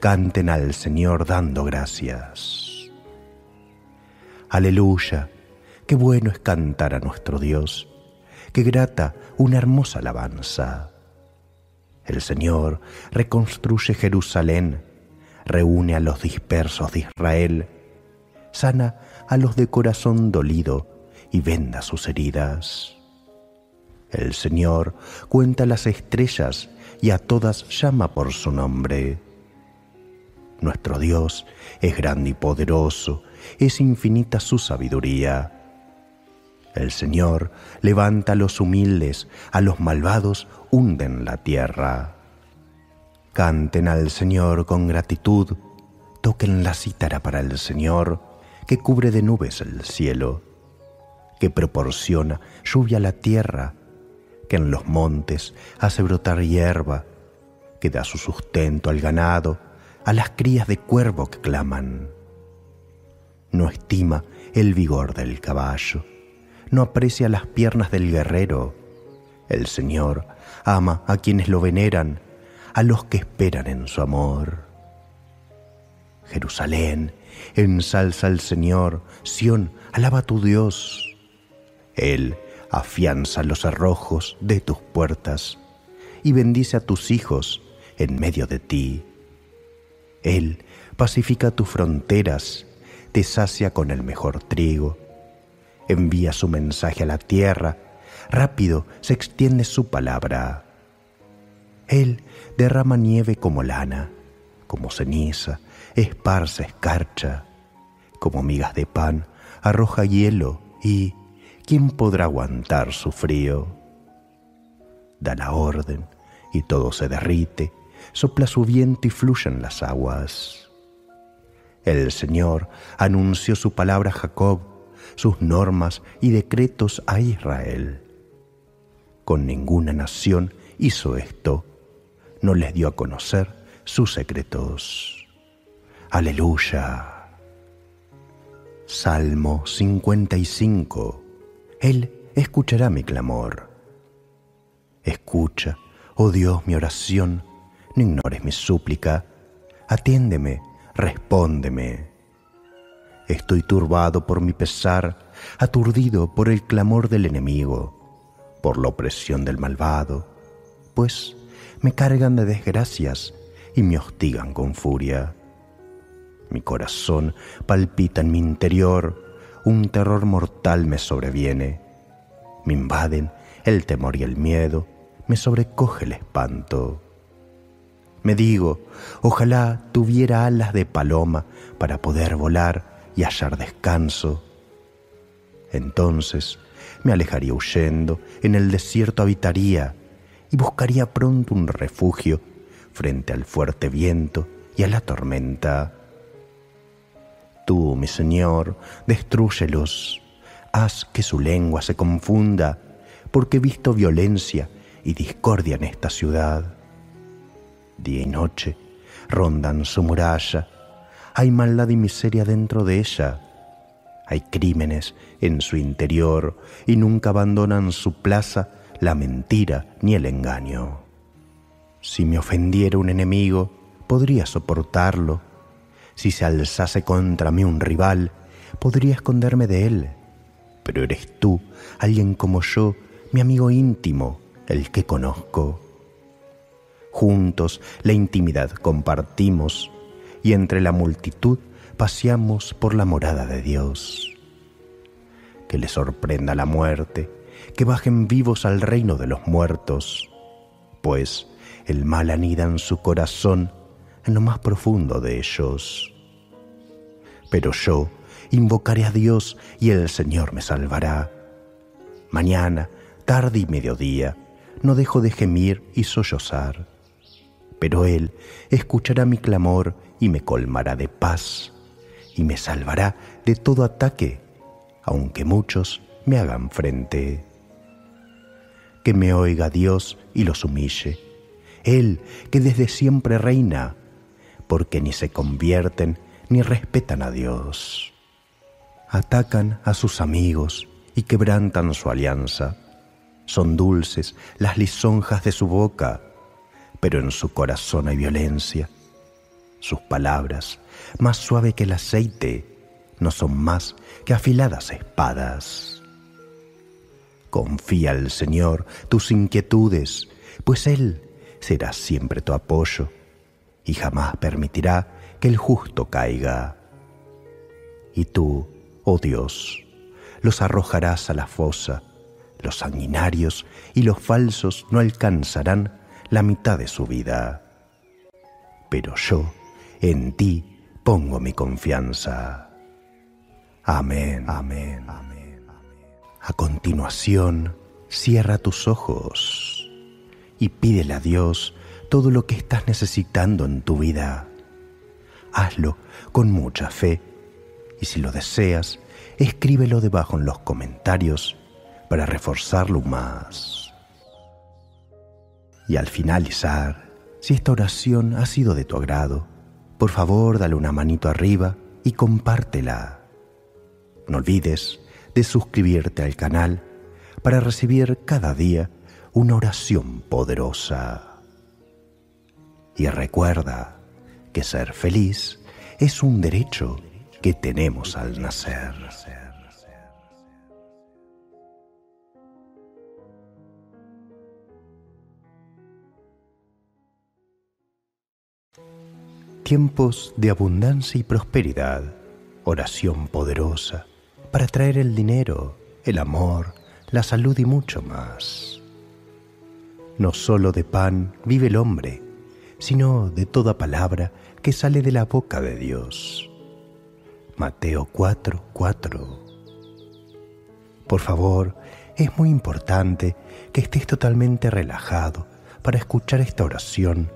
Canten al Señor dando gracias. Aleluya, qué bueno es cantar a nuestro Dios, qué grata una hermosa alabanza. El Señor reconstruye Jerusalén, reúne a los dispersos de Israel, sana a los de corazón dolido y venda sus heridas. El Señor cuenta las estrellas y a todas llama por su nombre. Nuestro Dios es grande y poderoso, es infinita su sabiduría. El Señor levanta a los humildes, a los malvados hunden la tierra. Canten al Señor con gratitud, toquen la cítara para el Señor, que cubre de nubes el cielo, que proporciona lluvia a la tierra, que en los montes hace brotar hierba, que da su sustento al ganado, a las crías de cuervo que claman. No estima el vigor del caballo, no aprecia las piernas del guerrero. El Señor ama a quienes lo veneran, a los que esperan en su amor. Jerusalén, ensalza al Señor, Sión, alaba a tu Dios. Él afianza los arrojos de tus puertas y bendice a tus hijos en medio de ti. Él pacifica tus fronteras, te sacia con el mejor trigo, envía su mensaje a la tierra, rápido se extiende su palabra. Él derrama nieve como lana, como ceniza, esparce escarcha, como migas de pan, arroja hielo y ¿quién podrá aguantar su frío? Da la orden y todo se derrite, sopla su viento y fluyen las aguas. El Señor anunció su palabra a Jacob, sus normas y decretos a Israel. Con ninguna nación hizo esto, no les dio a conocer sus secretos. Aleluya. Salmo 55. Él escuchará mi clamor. Escucha, oh Dios, mi oración, no ignores mi súplica, atiéndeme, respóndeme. Estoy turbado por mi pesar, aturdido por el clamor del enemigo, por la opresión del malvado, pues me cargan de desgracias y me hostigan con furia. Mi corazón palpita en mi interior, un terror mortal me sobreviene. Me invaden el temor y el miedo, me sobrecoge el espanto. Me digo, ojalá tuviera alas de paloma para poder volar y hallar descanso. Entonces me alejaría huyendo, en el desierto habitaría y buscaría pronto un refugio frente al fuerte viento y a la tormenta. Tú, mi Señor, destruyelos, haz que su lengua se confunda, porque he visto violencia y discordia en esta ciudad. Día y noche rondan su muralla, hay maldad y miseria dentro de ella, hay crímenes en su interior y nunca abandonan su plaza la mentira ni el engaño. Si me ofendiera un enemigo, podría soportarlo. Si se alzase contra mí un rival, podría esconderme de él. Pero eres tú, alguien como yo, mi amigo íntimo, el que conozco. Juntos la intimidad compartimos y entre la multitud paseamos por la morada de Dios. Que le sorprenda la muerte, que bajen vivos al reino de los muertos, pues el mal anida en su corazón en lo más profundo de ellos. Pero yo invocaré a Dios y el Señor me salvará. Mañana, tarde y mediodía, no dejo de gemir y sollozar. Pero Él escuchará mi clamor y me colmará de paz y me salvará de todo ataque, aunque muchos me hagan frente que me oiga Dios y los humille. Él que desde siempre reina, porque ni se convierten ni respetan a Dios. Atacan a sus amigos y quebrantan su alianza. Son dulces las lisonjas de su boca, pero en su corazón hay violencia. Sus palabras, más suave que el aceite, no son más que afiladas espadas. Confía al Señor tus inquietudes, pues Él será siempre tu apoyo y jamás permitirá que el justo caiga. Y tú, oh Dios, los arrojarás a la fosa, los sanguinarios y los falsos no alcanzarán la mitad de su vida. Pero yo en ti pongo mi confianza. Amén, amén, amén. A continuación, cierra tus ojos y pídele a Dios todo lo que estás necesitando en tu vida. Hazlo con mucha fe y si lo deseas, escríbelo debajo en los comentarios para reforzarlo más. Y al finalizar, si esta oración ha sido de tu agrado, por favor dale una manito arriba y compártela. No olvides de suscribirte al canal para recibir cada día una oración poderosa. Y recuerda que ser feliz es un derecho que tenemos al nacer. Tiempos de abundancia y prosperidad, oración poderosa para traer el dinero, el amor, la salud y mucho más. No solo de pan vive el hombre, sino de toda palabra que sale de la boca de Dios. Mateo 4, 4. Por favor, es muy importante que estés totalmente relajado para escuchar esta oración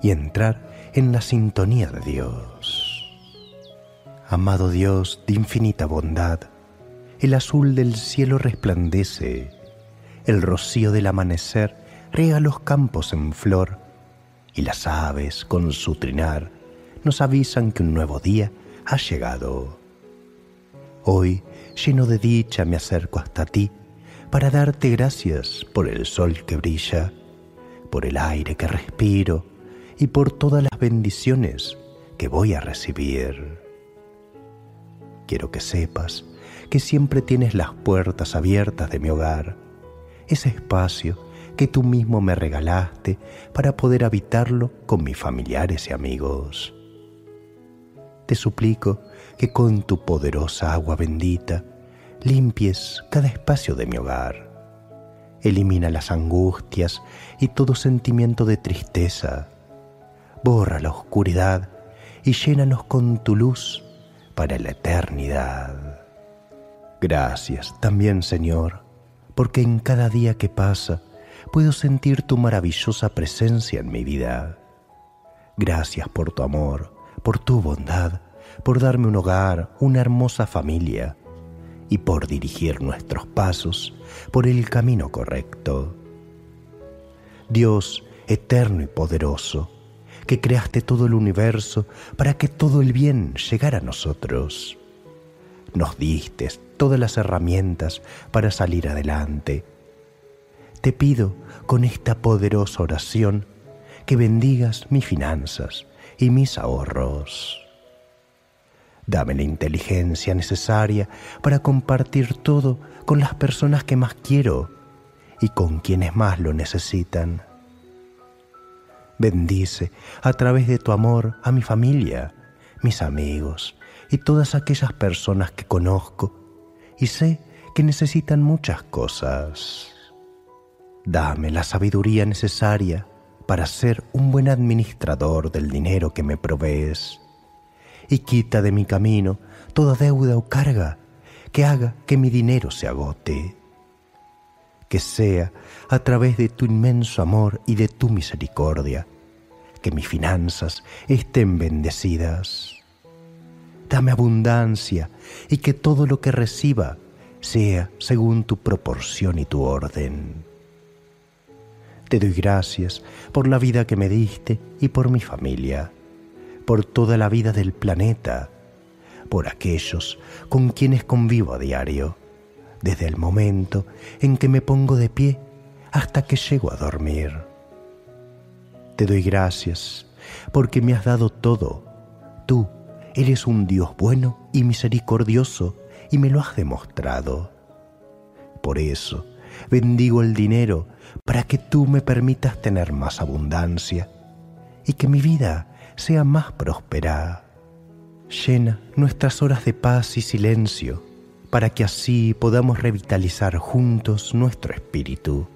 y entrar en la sintonía de Dios. Amado Dios de infinita bondad, el azul del cielo resplandece, el rocío del amanecer riega los campos en flor y las aves con su trinar nos avisan que un nuevo día ha llegado. Hoy, lleno de dicha, me acerco hasta ti para darte gracias por el sol que brilla, por el aire que respiro y por todas las bendiciones que voy a recibir. Quiero que sepas que siempre tienes las puertas abiertas de mi hogar, ese espacio que tú mismo me regalaste para poder habitarlo con mis familiares y amigos. Te suplico que con tu poderosa agua bendita limpies cada espacio de mi hogar. Elimina las angustias y todo sentimiento de tristeza. Borra la oscuridad y llénanos con tu luz para la eternidad. Gracias también, Señor, porque en cada día que pasa puedo sentir tu maravillosa presencia en mi vida. Gracias por tu amor, por tu bondad, por darme un hogar, una hermosa familia y por dirigir nuestros pasos por el camino correcto. Dios eterno y poderoso, que creaste todo el universo para que todo el bien llegara a nosotros. Nos diste todas las herramientas para salir adelante te pido con esta poderosa oración que bendigas mis finanzas y mis ahorros. Dame la inteligencia necesaria para compartir todo con las personas que más quiero y con quienes más lo necesitan. Bendice a través de tu amor a mi familia, mis amigos y todas aquellas personas que conozco y sé que necesitan muchas cosas. Dame la sabiduría necesaria para ser un buen administrador del dinero que me provees. Y quita de mi camino toda deuda o carga que haga que mi dinero se agote. Que sea a través de tu inmenso amor y de tu misericordia que mis finanzas estén bendecidas. Dame abundancia y que todo lo que reciba sea según tu proporción y tu orden. Te doy gracias por la vida que me diste y por mi familia, por toda la vida del planeta, por aquellos con quienes convivo a diario, desde el momento en que me pongo de pie hasta que llego a dormir. Te doy gracias porque me has dado todo. Tú eres un Dios bueno y misericordioso y me lo has demostrado. Por eso bendigo el dinero para que tú me permitas tener más abundancia y que mi vida sea más próspera. Llena nuestras horas de paz y silencio para que así podamos revitalizar juntos nuestro espíritu.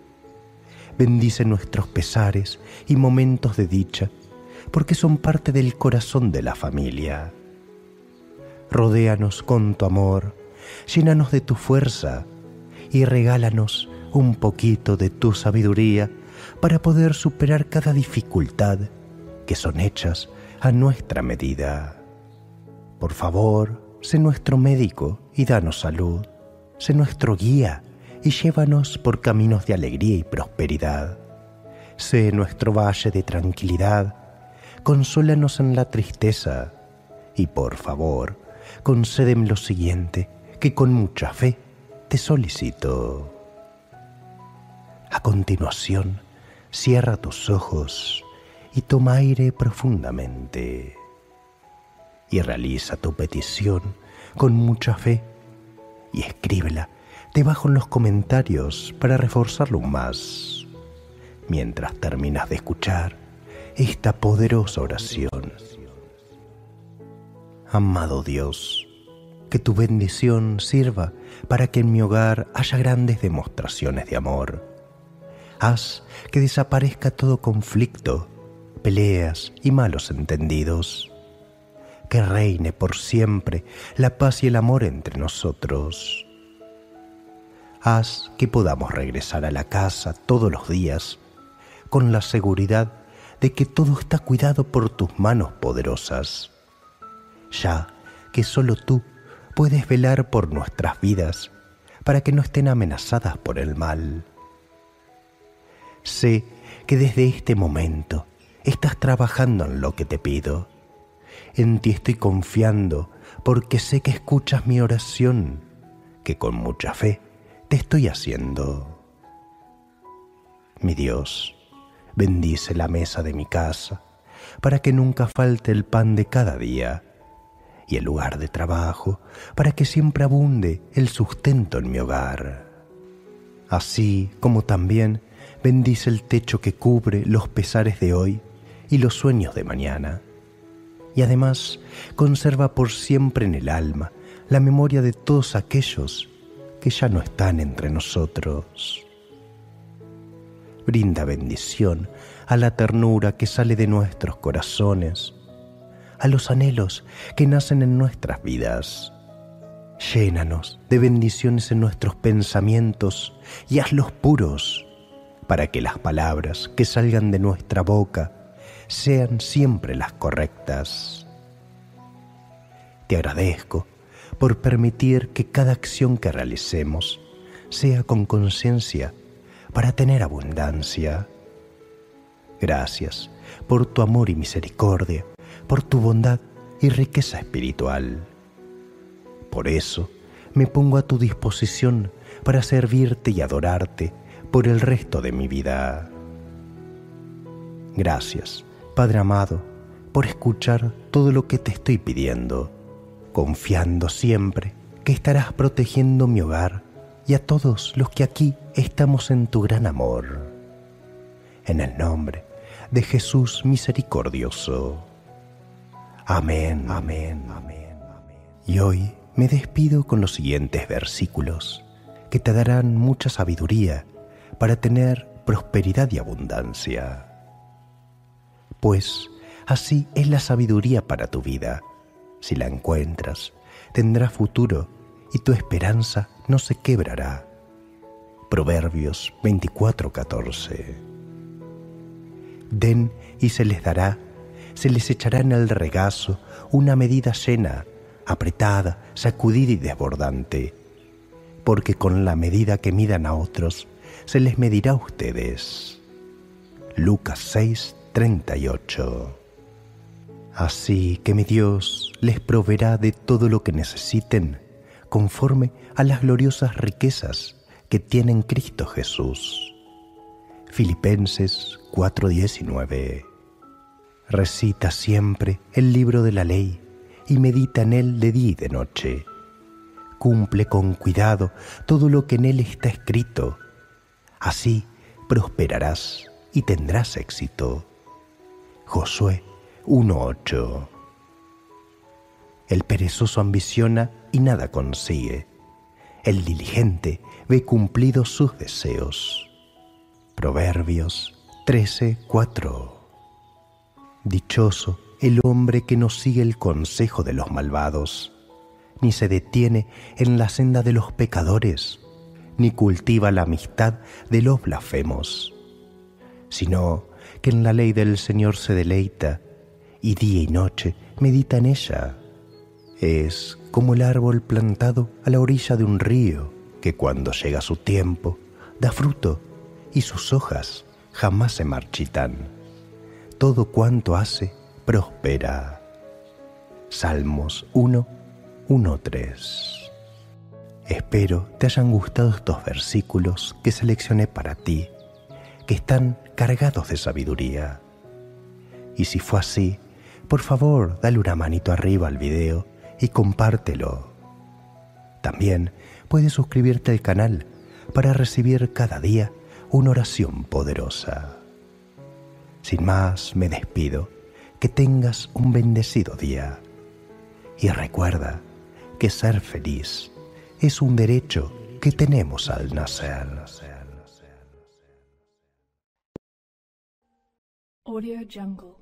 Bendice nuestros pesares y momentos de dicha, porque son parte del corazón de la familia. Rodéanos con tu amor, llénanos de tu fuerza y regálanos un poquito de tu sabiduría para poder superar cada dificultad que son hechas a nuestra medida. Por favor, sé nuestro médico y danos salud. Sé nuestro guía y llévanos por caminos de alegría y prosperidad. Sé nuestro valle de tranquilidad. Consuélanos en la tristeza. Y por favor, concédeme lo siguiente, que con mucha fe te solicito. A continuación, cierra tus ojos y toma aire profundamente. y realiza tu petición con mucha fe y escríbela debajo en los comentarios para reforzarlo más mientras terminas de escuchar esta poderosa oración. Amado Dios, que tu bendición sirva para que en mi hogar haya grandes demostraciones de amor. Haz que desaparezca todo conflicto, peleas y malos entendidos. Que reine por siempre la paz y el amor entre nosotros. Haz que podamos regresar a la casa todos los días con la seguridad de que todo está cuidado por tus manos poderosas, ya que solo tú puedes velar por nuestras vidas para que no estén amenazadas por el mal. Sé que desde este momento estás trabajando en lo que te pido. En ti estoy confiando porque sé que escuchas mi oración, que con mucha fe te estoy haciendo. Mi Dios, bendice la mesa de mi casa, para que nunca falte el pan de cada día, y el lugar de trabajo, para que siempre abunde el sustento en mi hogar. Así como también bendice el techo que cubre los pesares de hoy y los sueños de mañana. Y además conserva por siempre en el alma la memoria de todos aquellos que ya no están entre nosotros brinda bendición a la ternura que sale de nuestros corazones, a los anhelos que nacen en nuestras vidas. Llénanos de bendiciones en nuestros pensamientos y hazlos puros para que las palabras que salgan de nuestra boca sean siempre las correctas. Te agradezco por permitir que cada acción que realicemos sea con conciencia para tener abundancia. Gracias por tu amor y misericordia, por tu bondad y riqueza espiritual. Por eso me pongo a tu disposición para servirte y adorarte por el resto de mi vida. Gracias, Padre amado, por escuchar todo lo que te estoy pidiendo, confiando siempre que estarás protegiendo mi hogar y a todos los que aquí estamos en tu gran amor. En el nombre de Jesús misericordioso. Amén, amén, amén, amén. Y hoy me despido con los siguientes versículos que te darán mucha sabiduría para tener prosperidad y abundancia. Pues así es la sabiduría para tu vida. Si la encuentras, tendrás futuro y tu esperanza no se quebrará. Proverbios 24:14. Den y se les dará, se les echará en el regazo una medida llena, apretada, sacudida y desbordante, porque con la medida que midan a otros, se les medirá a ustedes. Lucas 6:38. Así que mi Dios les proveerá de todo lo que necesiten conforme a las gloriosas riquezas que tiene en Cristo Jesús. Filipenses 4:19 Recita siempre el libro de la ley y medita en él de día y de noche. Cumple con cuidado todo lo que en él está escrito. Así prosperarás y tendrás éxito. Josué 1:8 El perezoso ambiciona y nada consigue. El diligente ve cumplidos sus deseos. Proverbios 13:4 Dichoso el hombre que no sigue el consejo de los malvados, ni se detiene en la senda de los pecadores, ni cultiva la amistad de los blasfemos, sino que en la ley del Señor se deleita y día y noche medita en ella. Es como el árbol plantado a la orilla de un río, que cuando llega su tiempo da fruto y sus hojas jamás se marchitan. Todo cuanto hace prospera. Salmos 1, 1, 3. Espero te hayan gustado estos versículos que seleccioné para ti, que están cargados de sabiduría. Y si fue así, por favor dale una manito arriba al video y compártelo. También puedes suscribirte al canal para recibir cada día una oración poderosa. Sin más, me despido. Que tengas un bendecido día. Y recuerda que ser feliz es un derecho que tenemos al nacer. Audio.